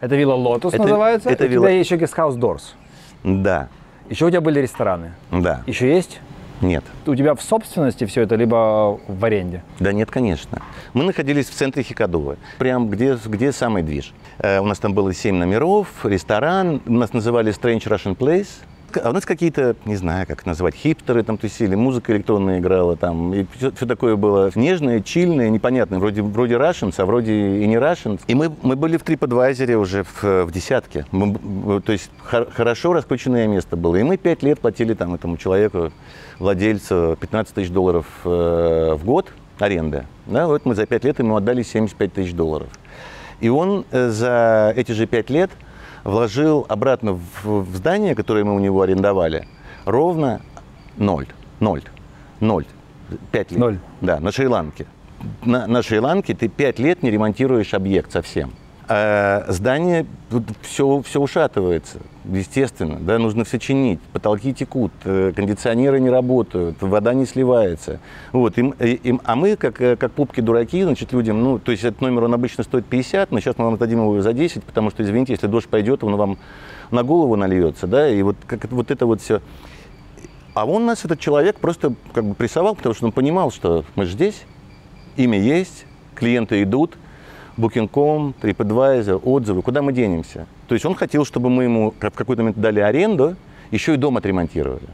Это вилла Лотус Это- называется. это у вилла- тебя еще гестхаус Дорс. Да, Еще у тебя были рестораны. да, Еще есть? Нет. У тебя в собственности все это, либо в аренде? Да нет, конечно. Мы находились в центре Хикадува, прям где, где самый движ. Э, у нас там было 7 номеров, ресторан, нас называли Strange Russian Place. А у нас какие-то, не знаю, как назвать, хипстеры там тусили, музыка электронная играла там. И все, такое было нежное, чильное, непонятное. Вроде, вроде Russians, а вроде и не Russians. И мы, мы были в TripAdvisor уже в, в десятке. Мы то есть хор- хорошо раскрученное место было. И мы пять лет платили там этому человеку, владельцу, 15 тысяч долларов э, в год аренды. Да, вот мы за пять лет ему отдали 75 тысяч долларов. И он э, за эти же пять лет вложил обратно в, в здание, которое мы у него арендовали, ровно ноль. Ноль. Ноль. Пять лет. Ноль. Да, на Шри-Ланке. На, на Шри-Ланке ты пять лет не ремонтируешь объект совсем. А здание все, все ушатывается, естественно, да, нужно все чинить, потолки текут, э, кондиционеры не работают, вода не сливается. Вот, им, э, им- а мы, как, э, как пупки-дураки, значит, людям, ну, то есть этот номер, он обычно стоит 50, но сейчас мы вам дадим его за 10, потому что, извините, если дождь пойдет, он вам на голову нальется, да, и вот, как, вот это вот все. А он нас, этот человек, просто как бы прессовал, потому что он понимал, что мы же здесь, имя есть, клиенты идут, Booking.com, TripAdvisor, отзывы, куда мы денемся? То есть он хотел, чтобы мы ему в какой-то момент дали аренду, еще и дом отремонтировали.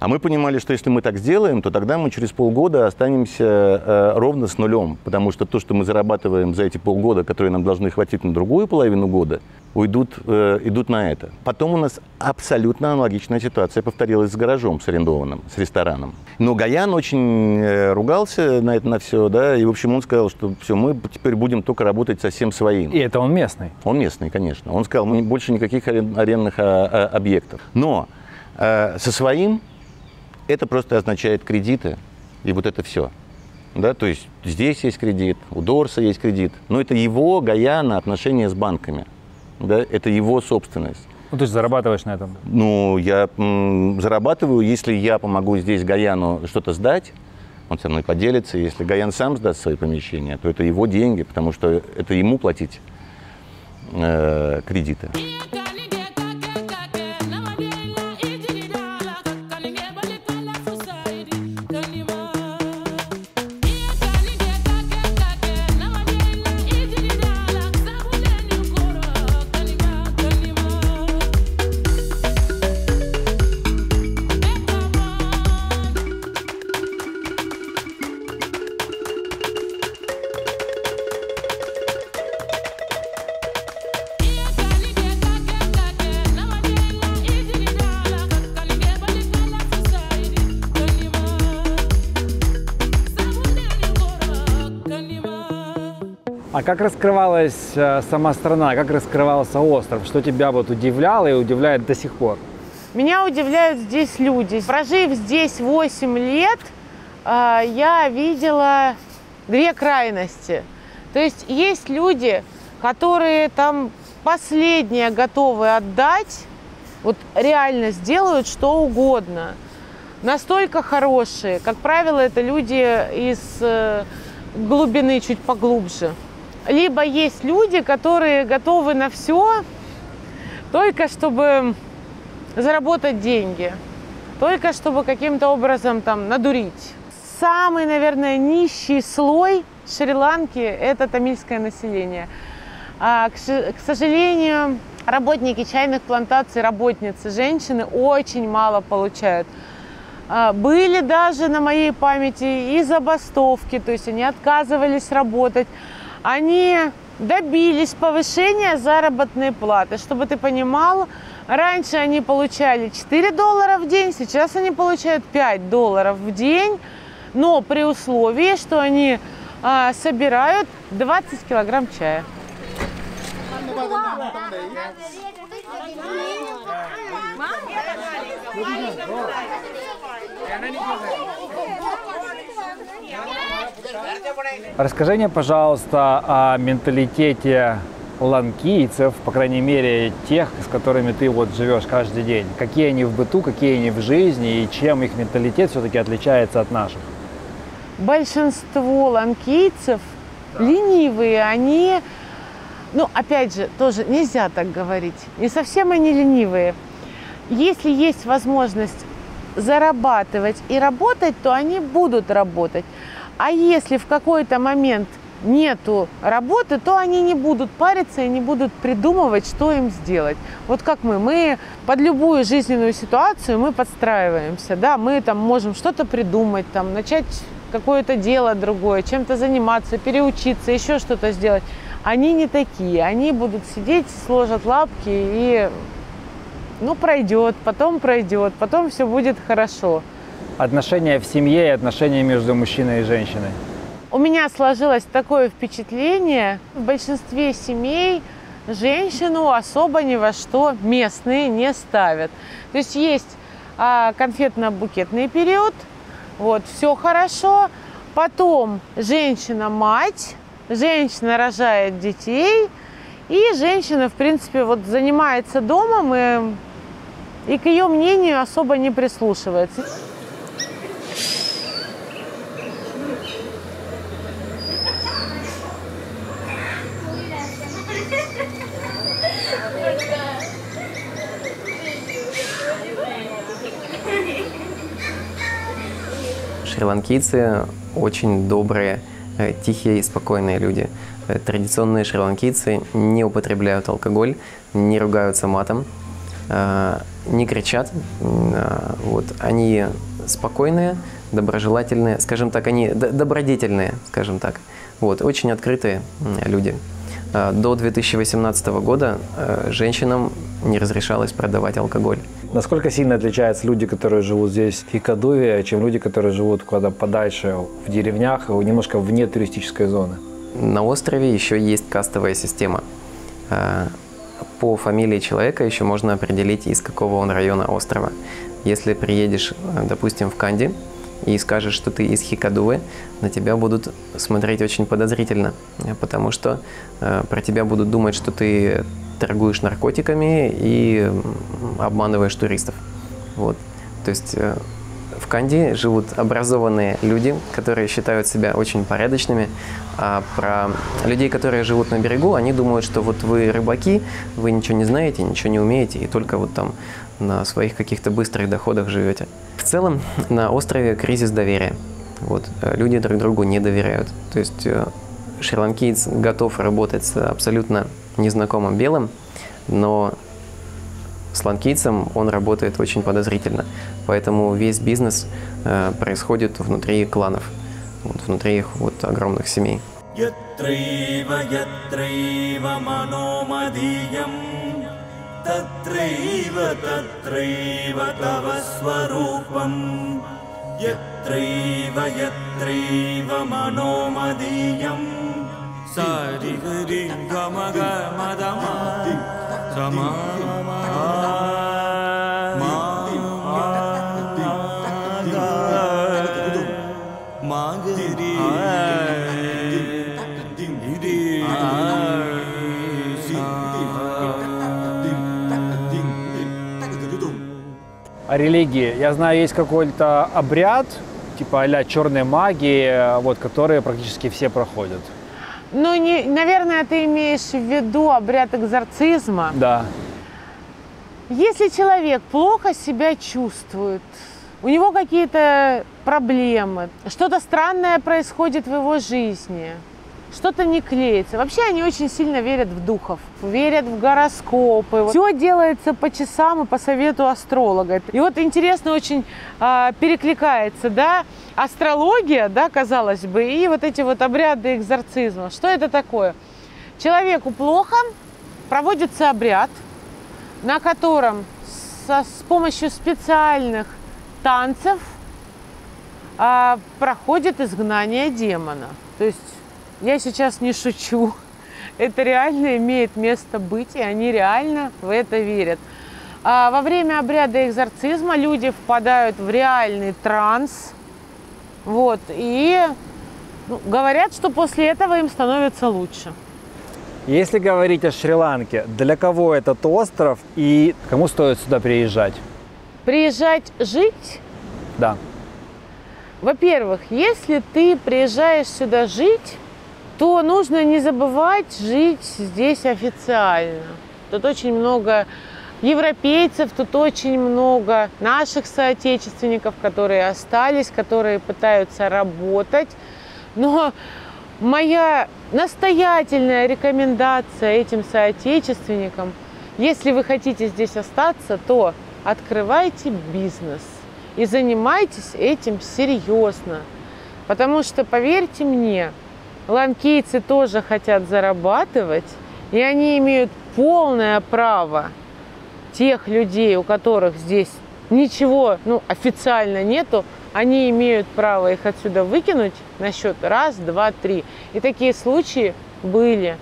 А мы понимали, что если мы так сделаем, то тогда мы через полгода останемся э, ровно с нулем, потому что то, что мы зарабатываем за эти полгода, которые нам должны хватить на другую половину года, уйдут, э, идут на это. Потом у нас абсолютно аналогичная ситуация повторилась с гаражом, с арендованным, с рестораном. Но Гаян очень э, ругался на это, на все, да, и, в общем, он сказал, что все, мы теперь будем только работать совсем своим. И это он местный. Он местный, конечно. Он сказал, «Мы больше никаких арен- арендных а, а, объектов. Но со своим это просто означает кредиты, и вот это все. Да, то есть здесь есть кредит, у Дорса есть кредит, но это его Гаяна отношения с банками. Да, это его собственность. Ну, ты же зарабатываешь на этом. Ну, я м, зарабатываю, если я помогу здесь Гаяну что-то сдать, он со мной поделится. Если Гаян сам сдаст свои помещения, то это его деньги, потому что это ему платить э, кредиты. А как раскрывалась э, сама страна, как раскрывался остров? Что тебя вот удивляло и удивляет до сих пор? Меня удивляют здесь люди. Прожив здесь 8 лет, а, я видела две крайности. То есть есть люди, которые там последнее готовы отдать, вот реально сделают что угодно. Настолько хорошие. Как правило, это люди из э, глубины чуть поглубже. Либо есть люди, которые готовы на все, только чтобы заработать деньги, только чтобы каким-то образом там надурить. Самый, наверное, нищий слой Шри-Ланки – это тамильское население. А, к, к сожалению, работники чайных плантаций, работницы, женщины очень мало получают. А, Были даже на моей памяти и забастовки, то есть они отказывались работать. Они добились повышения заработной платы. Чтобы ты понимал, раньше они получали 4 доллара в день, сейчас они получают 5 долларов в день, но при условии, что они а, собирают 20 килограмм чая. Расскажи мне, пожалуйста, о менталитете ланкийцев, по крайней мере, тех, с которыми ты вот живешь каждый день. Какие они в быту, какие они в жизни, и чем их менталитет все-таки отличается от наших? Большинство ланкийцев ленивые, они, ну, опять же, тоже нельзя так говорить, не совсем они ленивые. Если есть возможность зарабатывать и работать, то они будут работать. А если в какой-то момент нету работы, то они не будут париться и не будут придумывать, что им сделать. Вот как мы, мы под любую жизненную ситуацию мы подстраиваемся, да, мы там можем что-то придумать, там, начать какое-то дело другое, чем-то заниматься, переучиться, еще что-то сделать. Они не такие, они будут сидеть, сложат лапки и, ну, пройдет, потом пройдет, потом все будет хорошо. Отношения в семье и отношения между мужчиной и женщиной. У меня сложилось такое впечатление, в большинстве семей женщину особо ни во что местные не ставят. То есть есть а, конфетно-букетный период, вот, все хорошо. Потом женщина-мать, женщина рожает детей, и женщина, в принципе, вот занимается домом и, и к ее мнению особо не прислушивается. Шри-ланкийцы очень добрые, э, тихие и спокойные люди. Э, Традиционные шри-ланкийцы не употребляют алкоголь, не ругаются матом, э, не кричат. Вот. Они спокойные, доброжелательные, скажем так, они добродетельные, скажем так. Вот. Очень открытые люди. Э, До 2018 года э, женщинам не разрешалось продавать алкоголь. Насколько сильно отличаются люди, которые живут здесь, в Хикадуве, чем люди, которые живут куда подальше, в деревнях, немножко вне туристической зоны? На острове еще есть кастовая система. Э, По фамилии человека еще можно определить, из какого он района острова. Если приедешь, э, допустим, в Канди и скажешь, что ты из Хикадувы, на тебя будут смотреть очень подозрительно, э, потому что э, про тебя будут думать, что ты торгуешь наркотиками и обманываешь туристов. Вот. То есть э, в Канди живут образованные люди, которые считают себя очень порядочными, а про людей, которые живут на берегу, они думают, что вот вы рыбаки, вы ничего не знаете, ничего не умеете, и только вот там на своих каких-то быстрых доходах живете. В целом на острове кризис доверия. Вот. э, Люди друг другу не доверяют. То есть э, шри-ланкиец готов работать с абсолютно незнакомым белым, но с ланкийцем он работает очень подозрительно. Поэтому весь бизнес э, происходит внутри кланов, вот, внутри их вот огромных семей. यत्रैव यत्रैव मनोमदीयं तत्रैव तत्रैव तव स्वरूपम्। यत्रैव यत्रैव मनोमदीयं सारि हरि गम религии. Я знаю, есть какой-то обряд, типа а черной магии, вот, которые практически все проходят. Ну, не, наверное, ты имеешь в виду обряд экзорцизма. Да. Если человек плохо себя чувствует, у него какие-то проблемы, что-то странное происходит в его жизни, что-то не клеится. Вообще они очень сильно верят в духов, верят в гороскопы. Все делается по часам и по совету астролога. И вот интересно очень а, перекликается, да, астрология, да, казалось бы, и вот эти вот обряды экзорцизма. Что это такое? Человеку плохо, проводится обряд, на котором со, с помощью специальных танцев а, проходит изгнание демона. То есть я сейчас не шучу. Это реально имеет место быть, и они реально в это верят. А во время обряда экзорцизма люди впадают в реальный транс. Вот, и ну, говорят, что после этого им становится лучше. Если говорить о Шри-Ланке, для кого этот остров и кому стоит сюда приезжать? Приезжать жить Да. Во-первых, если ты приезжаешь сюда жить, то нужно не забывать жить здесь официально. Тут очень много европейцев, тут очень много наших соотечественников, которые остались, которые пытаются работать. Но моя настоятельная рекомендация этим соотечественникам, если вы хотите здесь остаться, то открывайте бизнес – и занимайтесь этим серьезно. Потому что, поверьте мне, ланкийцы тоже хотят зарабатывать, и они имеют полное право тех людей, у которых здесь ничего ну, официально нету, они имеют право их отсюда выкинуть на счет раз, два, три. И такие случаи были.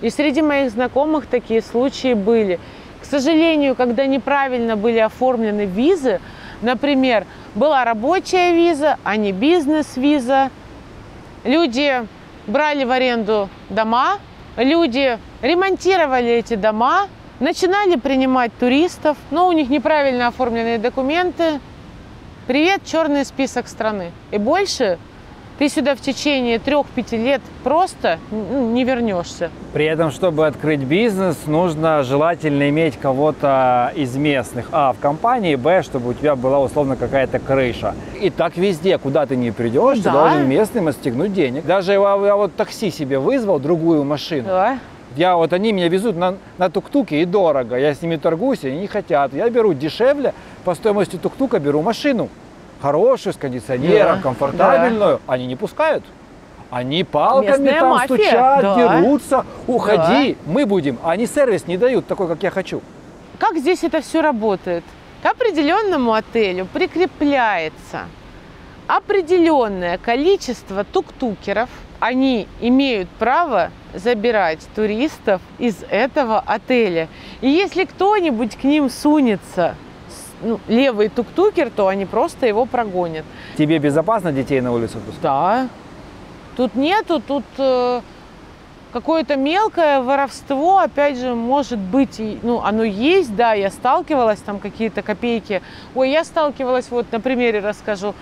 И среди моих знакомых такие случаи были. К сожалению, когда неправильно были оформлены визы, Например, была рабочая виза, а не бизнес-виза. Люди брали в аренду дома, люди ремонтировали эти дома, начинали принимать туристов, но у них неправильно оформленные документы. Привет, черный список страны. И больше ты сюда в течение трех-пяти лет просто не вернешься. При этом, чтобы открыть бизнес, нужно желательно иметь кого-то из местных. А, в компании, Б, чтобы у тебя была условно какая-то крыша. И так везде, куда ты не придешь, Да. ты должен местным отстегнуть денег. Даже я, я вот такси себе вызвал, другую машину. Да. Я вот они меня везут на, на тук-туке и дорого. Я с ними торгуюсь, они не хотят. Я беру дешевле, по стоимости тук-тука беру машину. Хорошую, с кондиционером, Да, комфортабельную. Они не пускают. Они палками Местная там мафия, стучат, да. дерутся. Уходи, мы будем. А Они сервис не дают такой, как я хочу. Как здесь это все работает? К определенному отелю прикрепляется определенное количество тук-тукеров. Они имеют право забирать туристов из этого отеля. И если кто-нибудь к ним сунется, ну, левый тук-тукер, то они просто его прогонят. Тебе безопасно детей на улицу пускать? Да. Тут нету, тут э, какое-то мелкое воровство, опять же, может быть, и, ну, оно есть, да, я сталкивалась, там какие-то копейки. Ой, я сталкивалась, вот на примере расскажу.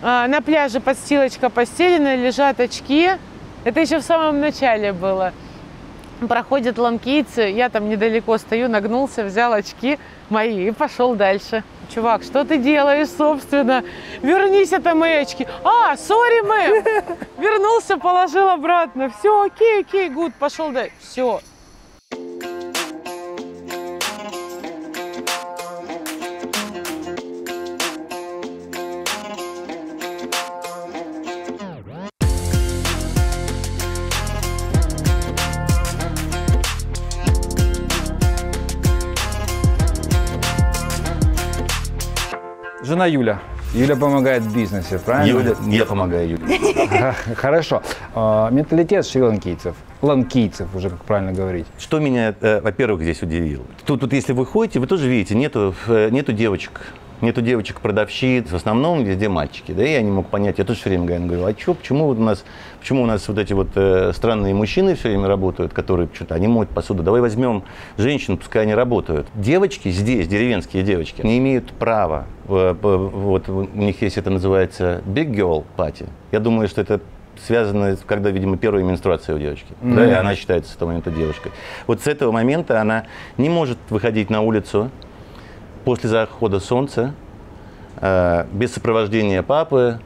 А, на пляже подстилочка постелена, лежат очки. Это еще в самом начале было. Проходят ланкийцы, я там недалеко стою, нагнулся, взял очки мои и пошел дальше. Чувак, что ты делаешь, собственно? Вернись, это мои очки. А, сори, мэм. (laughs) Вернулся, положил обратно. Все, окей, окей, гуд, пошел дальше. Все. Жена Юля. Юля помогает в бизнесе, правильно? Юля, я помогаю Юле. (laughs) Хорошо. А, Менталитет шри-ланкийцев, ланкийцев уже, как правильно говорить. Что меня, э, во-первых, здесь удивило? Тут, тут, если вы ходите, вы тоже видите, нету, э, нету девочек. Нету девочек-продавщиц, в основном везде мальчики. Да, и я не мог понять, я тоже все время говорил, а что, почему вот у нас, почему у нас вот эти вот э, странные мужчины все время работают, которые что-то, они моют посуду, давай возьмем женщин, пускай они работают. Девочки здесь, деревенские девочки, не имеют права, э, п- вот у них есть, это называется big girl party. Я думаю, что это связано, когда, видимо, первая менструация у девочки. Да, и она считается с этого момента девушкой. Вот с этого момента она не может выходить на улицу, после захода солнца, э, без сопровождения папы,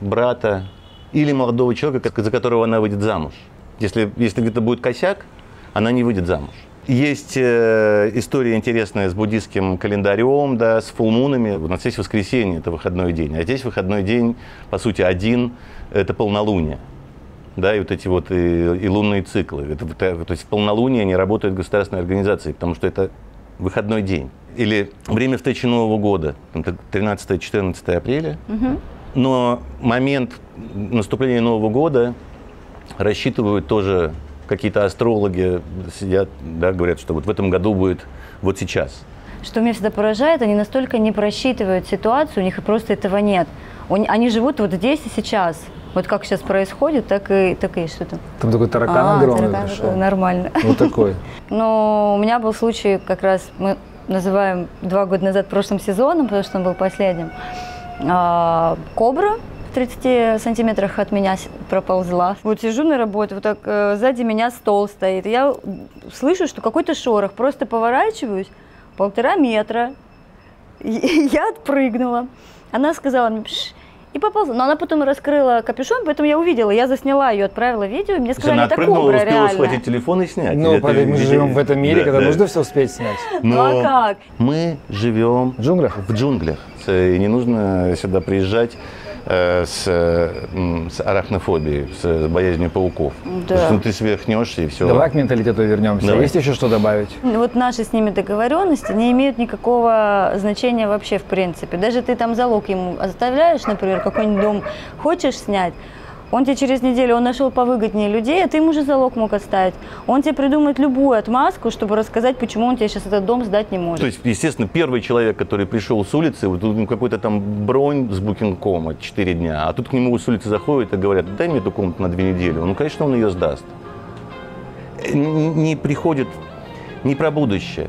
брата или молодого человека, за которого она выйдет замуж. Если, если это будет косяк, она не выйдет замуж. Есть э, история интересная с буддийским календарем, да, с фулмунами. У нас есть воскресенье, это выходной день. А здесь выходной день, по сути, один, это полнолуние. да, и вот эти вот и, и лунные циклы. Это, э, то есть в полнолуние они работают в государственной организации, потому что это выходной день. Или время встречи Нового года, там, 13-14 апреля. Но момент наступления Нового года рассчитывают тоже какие-то астрологи, сидят, да, говорят, что вот в этом году будет вот сейчас. Что меня всегда поражает, они настолько не просчитывают ситуацию, у них просто этого нет. Он- Они живут вот здесь и сейчас. Вот как сейчас происходит, так и, так и что-то. Там такой таракан А, огромный таракан такой, нормально. Вот такой. (laughs) Но у меня был случай, как раз мы называем два года назад прошлым сезоном, потому что он был последним. А, Кобра в 30 сантиметрах от меня проползла. Вот сижу на работе, вот так э, сзади меня стол стоит. Я слышу, что какой-то шорох. Просто поворачиваюсь, полтора метра. (laughs) Я отпрыгнула. Она сказала мне, «Пш», и поползла. Но она потом раскрыла капюшон, поэтому я увидела. Я засняла ее, отправила видео, и мне сказали, она это кобра, успела реально. схватить телефон и снять. Ну, Это мы же живем в этом мире, Да, когда да. нужно все успеть снять. Ну а Но как? Мы живем В джунглях? в джунглях. С- И не нужно сюда приезжать э, с, э, м, с арахнофобией, с боязнью пауков. Да. Потому что ну, ты сверхнешься и все. Давай к менталитету вернемся. Давай. Есть еще что добавить? Вот наши с ними договоренности не имеют никакого значения вообще в принципе. Даже ты там залог ему оставляешь, например, какой-нибудь дом хочешь снять, он тебе через неделю, он нашел повыгоднее людей, а ты ему же залог мог оставить. Он тебе придумает любую отмазку, чтобы рассказать, почему он тебе сейчас этот дом сдать не может. То есть, естественно, первый человек, который пришел с улицы, вот тут какой-то там бронь с букинкома 4 дня, а тут к нему с улицы заходят и говорят, дай мне эту комнату на две недели. Ну, конечно, он ее сдаст. Не приходит не про будущее.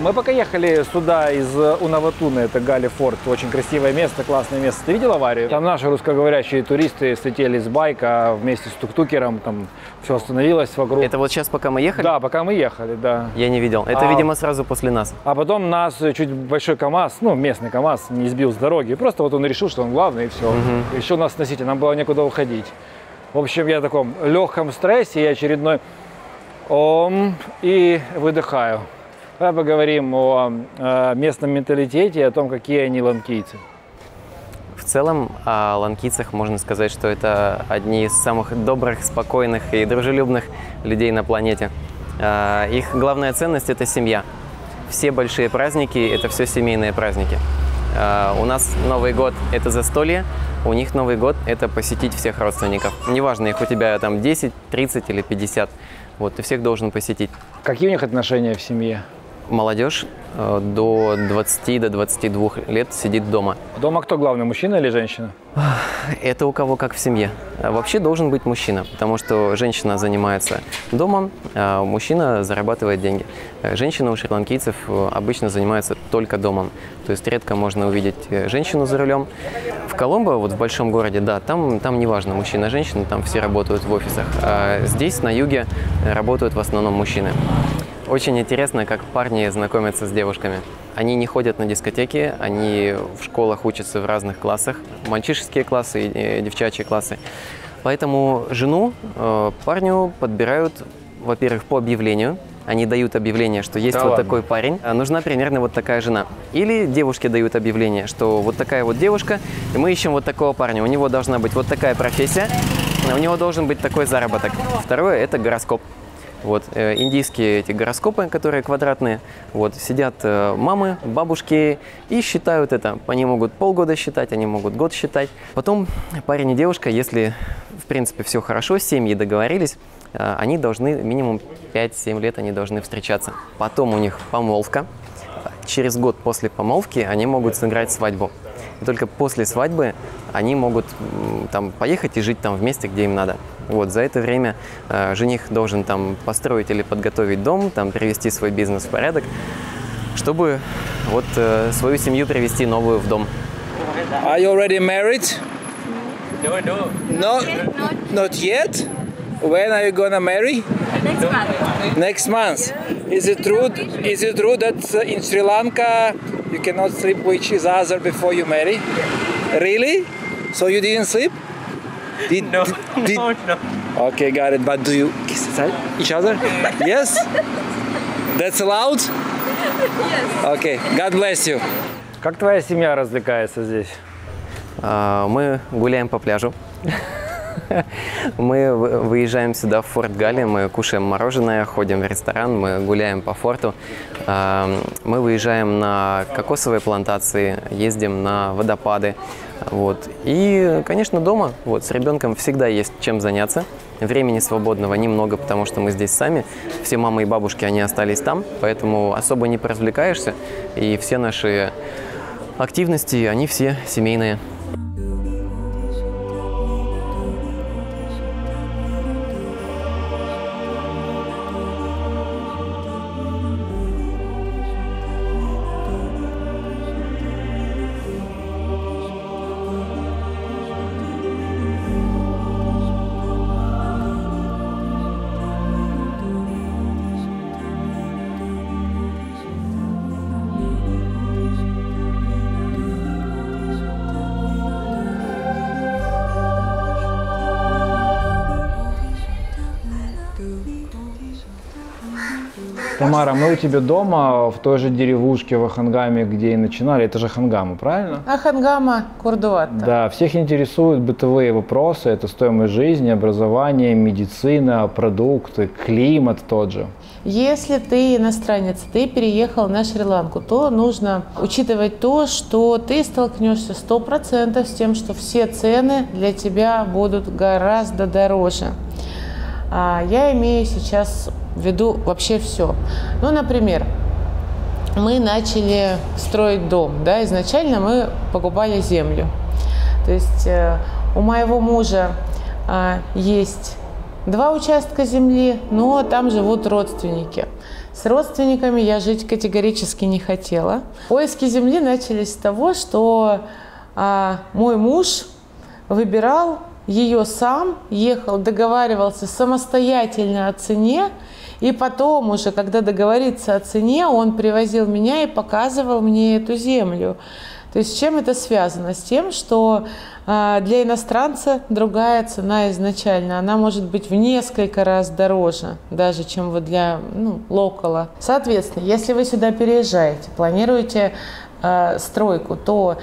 Мы пока ехали сюда из э, Унаватуна, это Гали Форт, очень красивое место, классное место. Ты видел аварию? Там наши русскоговорящие туристы слетели с байка вместе с тук-тукером, там все остановилось вокруг. Это вот сейчас, пока мы ехали? Да, пока мы ехали, да. Я не видел. Это, А- видимо, сразу после нас. А потом нас чуть большой КАМАЗ, ну, местный КАМАЗ, не сбил с дороги. Просто вот он решил, что он главный, и все. Решил нас сносить, нам было некуда уходить. В общем, я в таком легком стрессе, и очередной ом, и выдыхаю. Давай поговорим о э, местном менталитете и о том, какие они ланкийцы. В целом, о ланкийцах можно сказать, что это одни из самых добрых, спокойных и дружелюбных людей на планете. А, Их главная ценность – это семья. Все большие праздники – это все семейные праздники. А, У нас Новый год – это застолье, у них Новый год – это посетить всех родственников. Неважно, их у тебя там 10, 30 или 50. Вот, ты всех должен посетить. Какие у них отношения в семье? Молодежь э, до 20 до 22 лет сидит дома. Дома кто главный, мужчина или женщина? Это у кого как в семье. А Вообще должен быть мужчина, потому что женщина занимается домом, а мужчина зарабатывает деньги. Э, Женщина у шри-ланкийцев э, обычно занимается только домом. То есть редко можно увидеть женщину за рулем. В Коломбо, вот в большом городе, да, там, там неважно, мужчина, женщина, там все работают в офисах. А здесь, на юге, работают в основном мужчины. Очень интересно, как парни знакомятся с девушками. Они не ходят на дискотеки, они в школах учатся в разных классах, мальчишеские классы и э, девчачьи классы. Поэтому жену э, парню подбирают, во-первых, по объявлению. Они дают объявление, что есть Да вот ладно? такой парень, а нужна примерно вот такая жена. Или девушке дают объявление, что вот такая вот девушка, и мы ищем вот такого парня. У него должна быть вот такая профессия, у него должен быть такой заработок. Второе – это гороскоп. Вот, э, индийские эти гороскопы, которые квадратные, вот, сидят э, мамы, бабушки и считают это. Они могут полгода считать, они могут год считать. Потом парень и девушка, если, в принципе, все хорошо, семьи договорились, э, они должны, минимум 5-7 лет они должны встречаться. Потом у них помолвка. Через год после помолвки они могут сыграть свадьбу. И только после свадьбы они могут там поехать и жить там вместе, где им надо. Вот за это время э, жених должен там построить или подготовить дом, там привести свой бизнес в порядок, чтобы вот э, свою семью привести новую в дом. Are you already married? No, no. No, not yet. When are you gonna marry? Next month. Next month. Is it true? Is it true that uh, in Sri Lanka you cannot sleep with each other before you marry? Really? So you didn't sleep? Did, No, did- (laughs) no, no. Okay, got it. But do you kiss each other? yes. That's allowed. Yes. Okay. God bless you. Как твоя семья развлекается здесь? А, Мы гуляем по пляжу. Мы вы- выезжаем сюда, в Форт Галли, мы кушаем мороженое, ходим в ресторан, мы гуляем по форту. А, Мы выезжаем на кокосовые плантации, ездим на водопады. Вот. И, конечно, дома вот, с ребенком всегда есть чем заняться. Времени свободного немного, потому что мы здесь сами. Все мамы и бабушки, они остались там, поэтому особо не поразвлекаешься. И все наши активности, они все семейные. Тамара, мы у тебя дома, в той же деревушке в Ахангаме, где и начинали. Это же Хангама, правильно? Ахангама Курдуата. Да, всех интересуют бытовые вопросы. Это стоимость жизни, образование, медицина, продукты, климат тот же. Если ты иностранец, ты переехал на Шри-Ланку, то нужно учитывать то, что ты столкнешься 100% с тем, что все цены для тебя будут гораздо дороже. А, Я имею сейчас в виду вообще все. Ну, например, мы начали строить дом, да, изначально мы покупали землю. То есть э, у моего мужа а, есть два участка земли, но там живут родственники. С родственниками я жить категорически не хотела. Поиски земли начались с того, что а, мой муж выбирал ее сам, ехал, договаривался самостоятельно о цене, и потом уже, когда договориться о цене, он привозил меня и показывал мне эту землю. То есть с чем это связано? С тем, что а, для иностранца другая цена изначально, она может быть в несколько раз дороже, даже чем вот для ну, локала. Соответственно, если вы сюда переезжаете, планируете а, стройку, то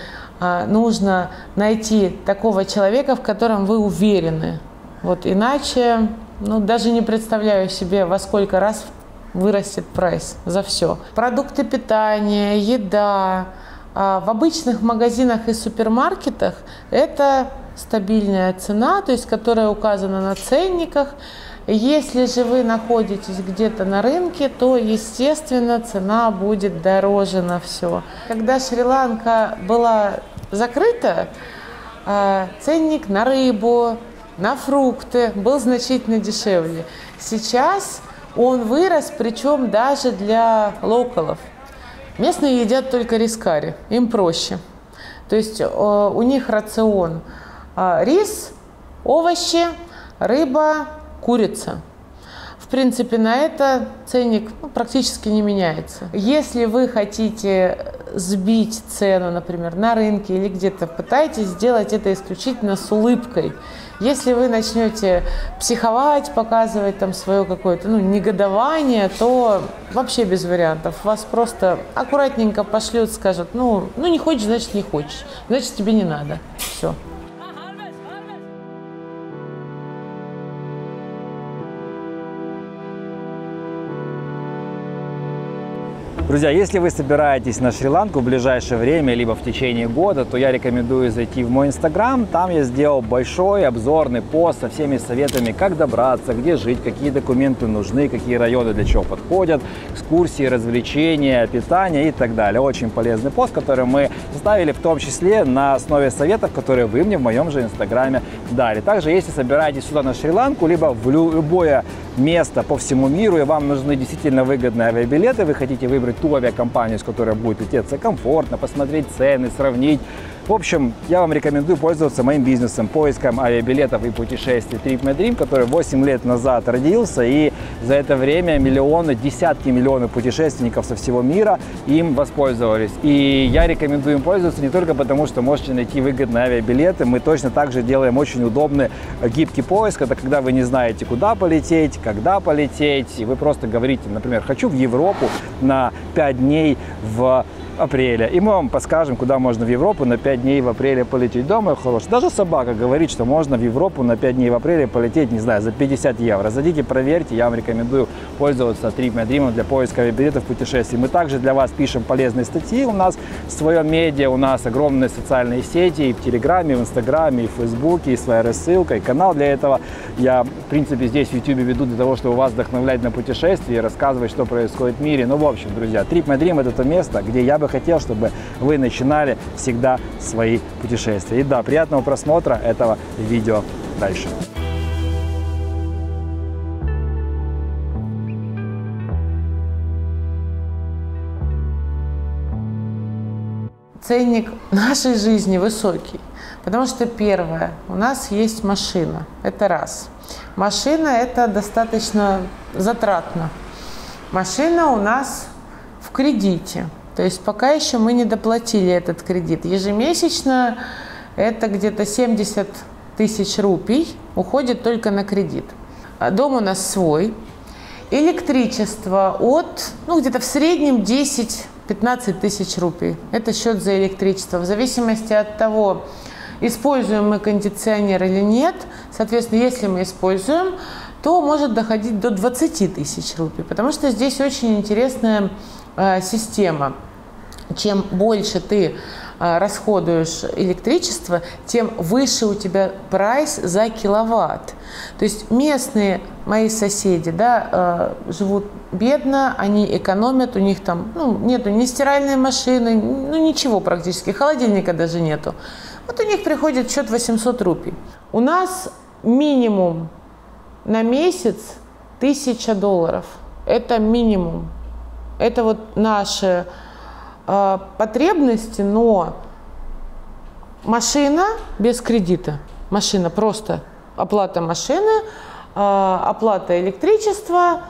нужно найти такого человека, в котором вы уверены. Вот иначе, ну, даже не представляю себе, во сколько раз вырастет прайс за все. Продукты питания, еда. А В обычных магазинах и супермаркетах это стабильная цена, то есть которая указана на ценниках. Если же вы находитесь где-то на рынке, то, естественно, цена будет дороже на все. Когда Шри-Ланка была закрыта, а, ценник на рыбу, на фрукты был значительно дешевле. Сейчас он вырос, причем даже для локалов. Местные едят только рискари, им проще. То есть у них рацион э, рис, овощи, рыба, курица. Принципе, на это ценник ну, практически не меняется. Если вы хотите сбить цену, например, на рынке или где-то, пытайтесь сделать это исключительно с улыбкой. Если вы начнете психовать, показывать там свое какое-то ну, негодование, то вообще без вариантов. Вас просто аккуратненько пошлют, скажут, ну, ну не хочешь, значит не хочешь. Значит тебе не надо. Все. Друзья, если вы собираетесь на Шри-Ланку в ближайшее время, либо в течение года, то я рекомендую зайти в мой инстаграм. Там я сделал большой обзорный пост со всеми советами, как добраться, где жить, какие документы нужны, какие районы для чего подходят, экскурсии, развлечения, питание и так далее. Очень полезный пост, который мы составили в том числе на основе советов, которые вы мне в моем же инстаграме дали. Также, если собираетесь сюда на Шри-Ланку, либо в лю- любое место по всему миру, и вам нужны действительно выгодные авиабилеты, вы хотите выбрать ту авиакомпанию, с которой будет лететься комфортно, посмотреть цены, сравнить В общем, я вам рекомендую пользоваться моим бизнесом, поиском авиабилетов и путешествий. Trip My Dream, который 8 лет назад родился, и за это время миллионы, десятки миллионов путешественников со всего мира им воспользовались. И я рекомендую им пользоваться не только потому, что можете найти выгодные авиабилеты, мы точно так же делаем очень удобный э, гибкий поиск, это когда вы не знаете, куда полететь, когда полететь, и вы просто говорите, например, хочу в Европу на 5 дней в апреля. И мы вам подскажем, куда можно в Европу на 5 дней в апреле полететь. Дома хороший. Даже собака говорит, что можно в Европу на 5 дней в апреле полететь, не знаю, за 50 евро. Зайдите, проверьте. Я вам рекомендую пользоваться Trip My Dream для поиска билетов путешествий. Мы также для вас пишем полезные статьи. У нас свое медиа, у нас огромные социальные сети и в Телеграме, и в Инстаграме, и в Фейсбуке, и своя рассылка, и канал для этого. Я, в принципе, здесь в YouTube веду для того, чтобы вас вдохновлять на путешествия и рассказывать, что происходит в мире. Ну, в общем, друзья, Trip My Dream – это то место, где я бы хотел, чтобы вы начинали всегда свои путешествия. И да, приятного просмотра этого видео дальше. ценник нашей жизни высокий. Потому что первое, у нас есть машина. Это раз. Машина это достаточно затратно. Машина у нас в кредите. То есть пока еще мы не доплатили этот кредит. Ежемесячно это где-то 70 тысяч рупий уходит только на кредит. А Дом у нас свой. Электричество от, ну, где-то в среднем 10-15 тысяч рупий. Это счет за электричество. В зависимости от того, используем мы кондиционер или нет. Соответственно, если мы используем, то может доходить до 20 тысяч рупий. Потому что здесь очень интересная система. Чем больше ты э, расходуешь электричество, тем выше у тебя прайс за киловатт. То есть местные мои соседи да, э, живут бедно, они экономят, у них там ну, нету ни стиральной машины, ну ничего практически, холодильника даже нету. Вот у них приходит счет 800 рупий. У нас минимум на месяц 1000 долларов. Это минимум. Это вот наши э, потребности, но машина без кредита. Машина просто оплата машины, э, оплата электричества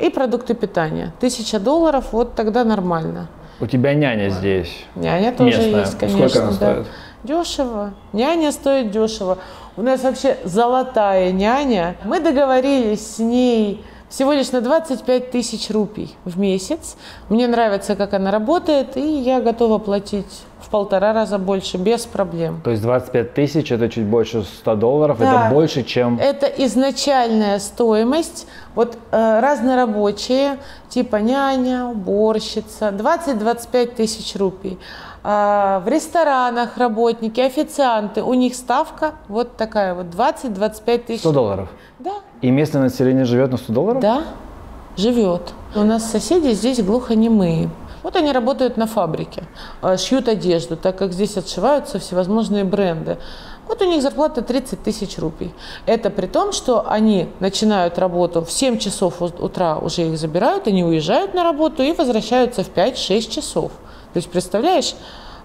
и продукты питания. Тысяча долларов, вот тогда нормально. У тебя няня здесь. Няня тоже Местная. есть, конечно. Сколько она да. стоит? Дешево. Няня стоит дешево. У нас вообще золотая няня. Мы договорились с ней всего лишь на 25 тысяч рупий в месяц. Мне нравится, как она работает, и я готова платить в полтора раза больше, без проблем. То есть 25 тысяч – это чуть больше 100 долларов, Да. это больше, чем… Это изначальная стоимость. Вот э, разнорабочие, типа няня, уборщица, 20-25 тысяч рупий. А в ресторанах работники, официанты, у них ставка вот такая вот 20-25 тысяч. 100 долларов. Да, И местное население живет на 100 долларов? да, живет. У нас соседи здесь глухонемые. Вот они работают на фабрике, э, шьют одежду, так как здесь отшиваются всевозможные бренды. Вот у них зарплата 30 тысяч рупий. Это при том, что они начинают работу в 7 часов утра, уже их забирают, они уезжают на работу и возвращаются в 5-6 часов. То есть представляешь,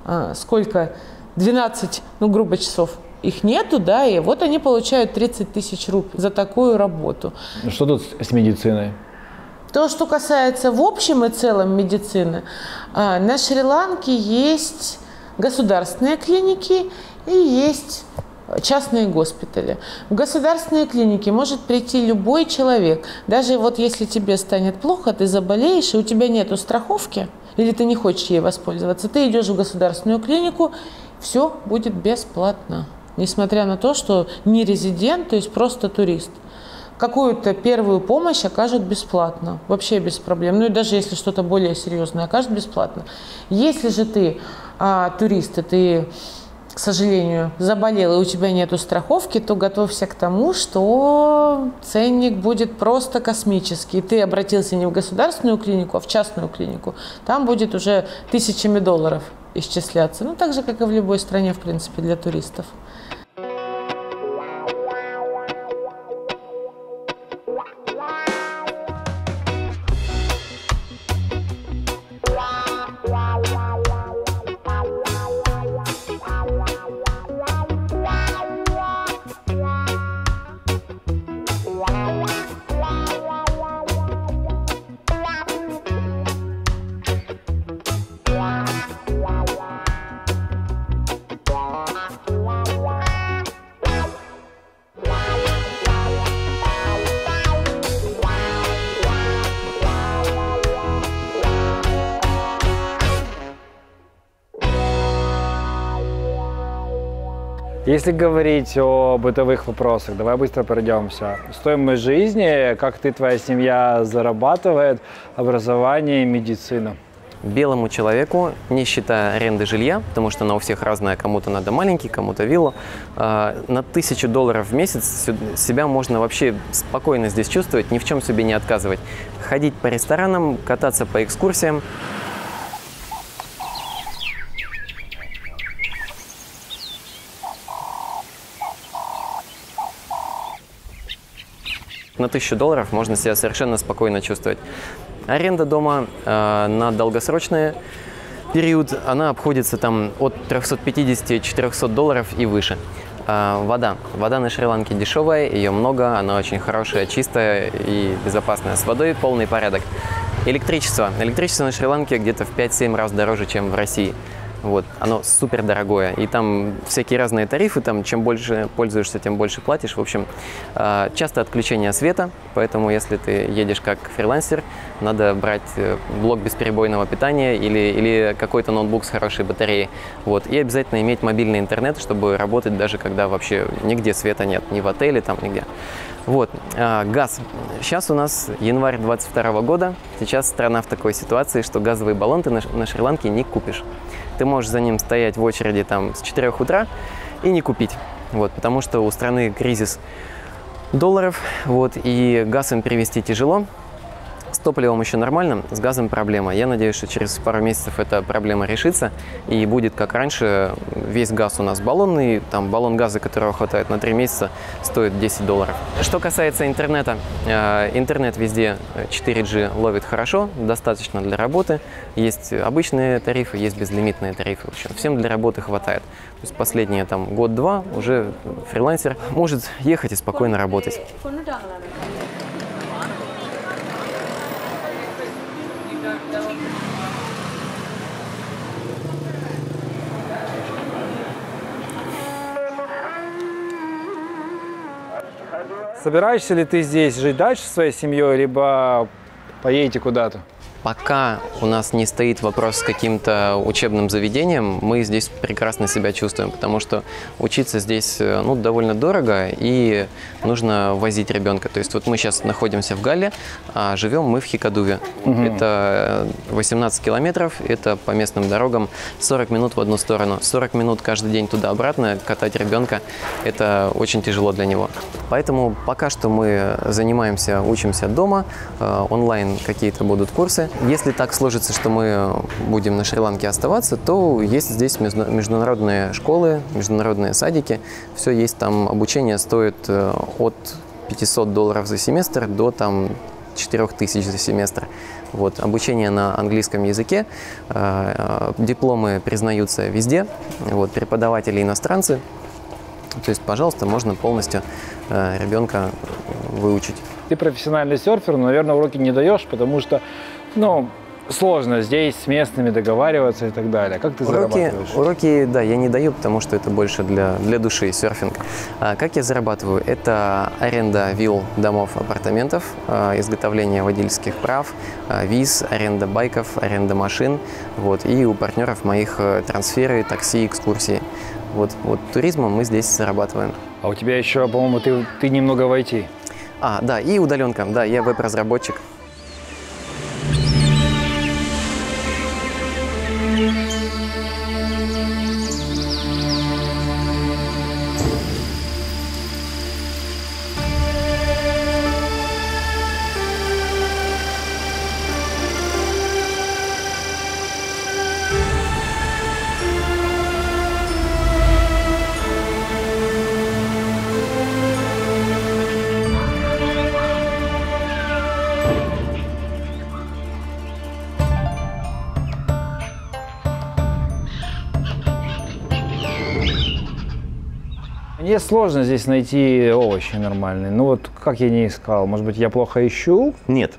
э, сколько? 12, ну грубо, часов их нету, да, и вот они получают 30 тысяч рупий за такую работу. Что тут с с медициной? То, что касается в общем и целом медицины, а, на Шри-Ланке есть государственные клиники и есть частные госпитали. В государственные клиники может прийти любой человек. Даже вот если тебе станет плохо, ты заболеешь, и у тебя нет страховки, или ты не хочешь ей воспользоваться, ты идешь в государственную клинику, все будет бесплатно. Несмотря на то, что не резидент, то есть просто турист какую-то первую помощь окажут бесплатно, вообще без проблем. Ну и даже если что-то более серьезное окажут бесплатно. Если же ты а, турист, и ты, к сожалению, заболел, и у тебя нет страховки, то готовься к тому, что ценник будет просто космический. Ты обратился не в государственную клинику, а в частную клинику. Там будет уже тысячами долларов исчисляться. Ну, так же, как и в любой стране, в принципе, для туристов. Если говорить о бытовых вопросах, давай быстро пройдемся. Стоимость жизни, как ты, твоя семья зарабатывает, образование, медицина. белому человеку, не считая аренды жилья, потому что она у всех разная, кому-то надо маленький, кому-то виллу, э, на тысячу долларов в месяц себя можно вообще спокойно здесь чувствовать, ни в чем себе не отказывать. Ходить по ресторанам, кататься по экскурсиям. На тысячу долларов можно себя совершенно спокойно чувствовать. Аренда дома э, на долгосрочный период, она обходится там от 350-400 долларов и выше. А, вода. Вода на Шри-Ланке дешевая, ее много, она очень хорошая, чистая и безопасная. С водой полный порядок. Электричество. Электричество на Шри-Ланке где-то в 5-7 раз дороже, чем в России. Вот, оно супер дорогое. И там всякие разные тарифы, там чем больше пользуешься, тем больше платишь. В общем, э, часто отключение света, поэтому если ты едешь как фрилансер, надо брать э, блок бесперебойного питания или, или какой-то ноутбук с хорошей батареей. Вот. И обязательно иметь мобильный интернет, чтобы работать даже когда вообще нигде света нет, ни в отеле, там нигде. Вот, а, газ. Сейчас у нас январь 22 года. Сейчас страна в такой ситуации, что газовый баллон ты на, на Шри-Ланке не купишь. Ты можешь за ним стоять в очереди там с 4 утра и не купить. Вот, потому что у страны кризис долларов, вот, и газ им привезти тяжело. С топливом еще нормально, с газом проблема. Я надеюсь, что через пару месяцев эта проблема решится и будет как раньше. Весь газ у нас баллонный, там баллон газа, которого хватает на 3 месяца, стоит 10 долларов. Что касается интернета, э, интернет везде э, 4G ловит хорошо, достаточно для работы. Есть обычные тарифы, есть безлимитные тарифы. В общем, всем для работы хватает. То есть последние там год-два уже фрилансер может ехать и спокойно работать. Собираешься ли ты здесь жить дальше со своей семьей, либо поедете куда-то? Пока у нас не стоит вопрос с каким-то учебным заведением, мы здесь прекрасно себя чувствуем, потому что учиться здесь э, ну, довольно дорого и нужно возить ребенка. То есть вот мы сейчас находимся в Галле, а живем мы в Хикадуве. Это э, 18 километров, это по местным дорогам 40 минут в одну сторону. 40 минут каждый день туда-обратно катать ребенка, это очень тяжело для него. Поэтому пока что мы занимаемся, учимся дома, э, онлайн какие-то будут курсы. Если так сложится, что мы будем на Шри-Ланке оставаться, то есть здесь между- международные школы, международные садики. Все есть там, обучение стоит э, от 500 долларов за семестр до там 4000 за семестр. Вот, обучение на английском языке, э, э, дипломы признаются везде, вот, преподаватели иностранцы. То есть, пожалуйста, можно полностью ребенка выучить. Ты профессиональный серфер, но, наверное, уроки не даешь, потому что, ну, сложно здесь с местными договариваться и так далее. Как ты Уроки, зарабатываешь? уроки, да, я не даю, потому что это больше для, для души, серфинг. А как я зарабатываю? Это аренда вилл, домов, апартаментов, а, изготовление водительских прав, а, виз, аренда байков, аренда машин. Вот, и у партнеров моих э, трансферы, такси, экскурсии. Вот, вот туризмом мы здесь зарабатываем. А у тебя еще, по-моему, ты, ты немного в IT. А, да, и удаленка. Да, я веб-разработчик. Сложно здесь найти овощи нормальные. Ну вот как я не искал? Может быть, я плохо ищу? Нет,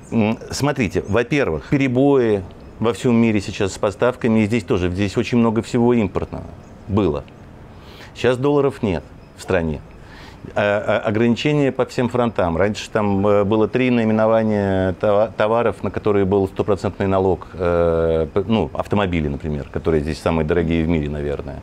смотрите, во-первых, перебои во всем мире сейчас с поставками, и здесь тоже, здесь очень много всего импортного было. Сейчас долларов нет в стране. А- а- ограничения по всем фронтам. Раньше там э, было три наименования това- товаров, на которые был стопроцентный налог. Э, Ну, автомобили, например, которые здесь самые дорогие в мире, наверное.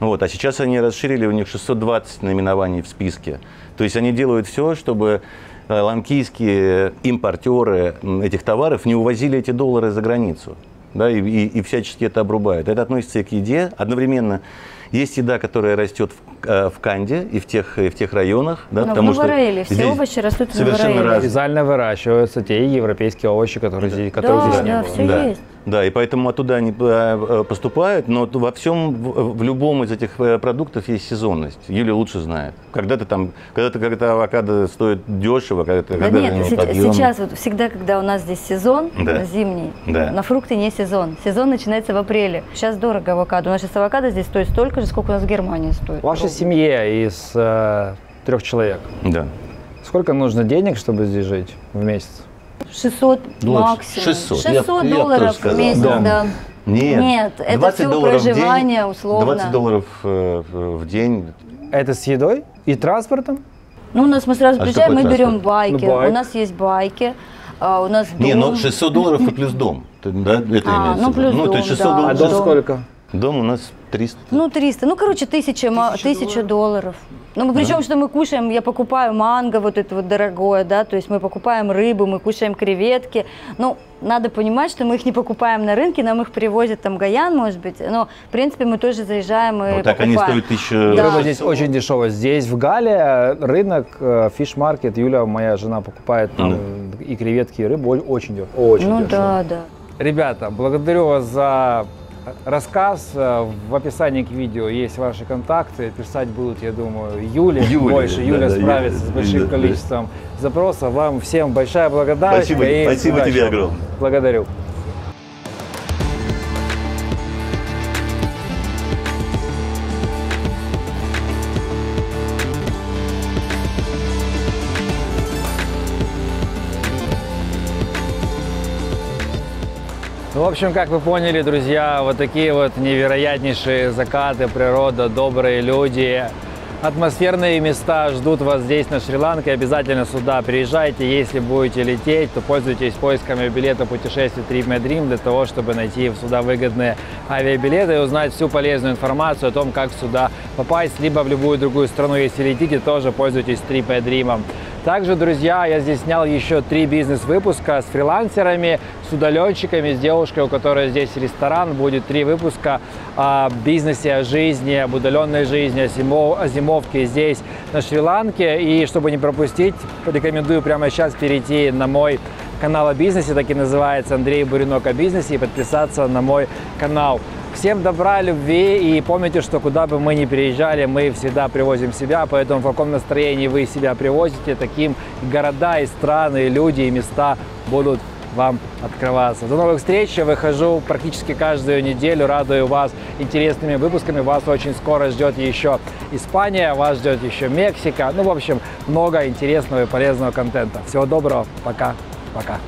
Вот, а сейчас они расширили, у них 620 наименований в списке. То есть они делают все, чтобы э, ланкийские импортеры этих товаров не увозили эти доллары за границу. Да, и, и- и всячески это обрубают. Это относится и к еде. Одновременно есть еда, которая растет в, э, в Канде и в тех, и в тех районах. Да, Но в потому что Новораиле все здесь овощи растут в совершенно разные. Специально выращиваются те европейские овощи, которые здесь, которых Да, здесь не да, было. все да. есть. Да, и поэтому оттуда они э, э, поступают, но во всем, в, любом из этих э, продуктов есть сезонность. Юля лучше знает. Когда-то там, когда-то когда авокадо стоит дешево, когда-то Да когда нет, подъем. сейчас вот всегда, когда у нас здесь сезон Да. зимний, Да. на фрукты не сезон. Сезон начинается в апреле. Сейчас дорого авокадо. У нас сейчас авокадо здесь стоит столько же, сколько у нас в Германии стоит. В вашей семье из э, трех человек Да. сколько нужно денег, чтобы здесь жить в месяц? 600 Ну, максимум. 600. Я- я бы тоже долларов сказал. в месяц, Дом. да. Нет, Нет, это 20 всё долларов в день, проживание условно. 20 долларов э, в день. Это с едой и транспортом? Ну, у нас мы сразу А приезжаем, мы такое берем транспорт? байки. Ну, байк. У нас есть байки, а, у нас Не, дом. ну 600 долларов и плюс дом. Да, это А, имеется ну, в виду. плюс ну, то дом, есть 600 да. А долларов. дом дом. сколько? Дом у нас 300. Ну, 300. Ну, короче, тысяча, тысяча долларов. Ну, причем, что мы кушаем, я покупаю манго, вот это вот дорогое, да, то есть мы покупаем рыбу, мы кушаем креветки. Ну, надо понимать, что мы их не покупаем на рынке, нам их привозят там Гаян, может быть. Но, в принципе, мы тоже заезжаем и Вот так они покупаем. стоят тысячу... Да. Рыба здесь очень дешевая. Здесь в Гале рынок, фиш-маркет, Юля, моя жена, покупает там и креветки, и рыбу очень дешево. Очень Ну, дешево. да, да. Ребята, благодарю вас за рассказ. Э, В описании к видео есть ваши контакты. Писать будут, я думаю, Юле Юле, больше. да, Юля да, справится Юля, с большим да, да. количеством запросов. Вам всем большая благодарность. Спасибо, и спасибо удачи тебе огромное. Благодарю. В общем, как вы поняли, друзья, вот такие вот невероятнейшие закаты, природа, добрые люди, атмосферные места ждут вас здесь, на Шри-Ланке. Обязательно сюда приезжайте. Если будете лететь, то пользуйтесь поисками билета путешествий Trip My Dream для того, чтобы найти сюда выгодные авиабилеты и узнать всю полезную информацию о том, как сюда попасть, либо в любую другую страну. Если летите, тоже пользуйтесь Trip My Dream. Также, друзья, я здесь снял еще три бизнес-выпуска с фрилансерами, удаленщиками, с девушкой, у которой здесь ресторан. Будет три выпуска о бизнесе, о жизни, об удаленной жизни, о, зимо- о зимовке здесь, на Шри-Ланке. И чтобы не пропустить, рекомендую прямо сейчас перейти на мой канал о бизнесе, так и называется Андрей Буренок о бизнесе, и подписаться на мой канал. Всем добра, любви и помните, что куда бы мы ни приезжали, мы всегда привозим себя, поэтому в каком настроении вы себя привозите, таким города и страны, и люди, и места будут вам открываться. До новых встреч. Я выхожу практически каждую неделю. Радую вас интересными выпусками. Вас очень скоро ждет еще Испания, вас ждет еще Мексика. Ну, в общем, много интересного и полезного контента. Всего доброго. Пока. Пока.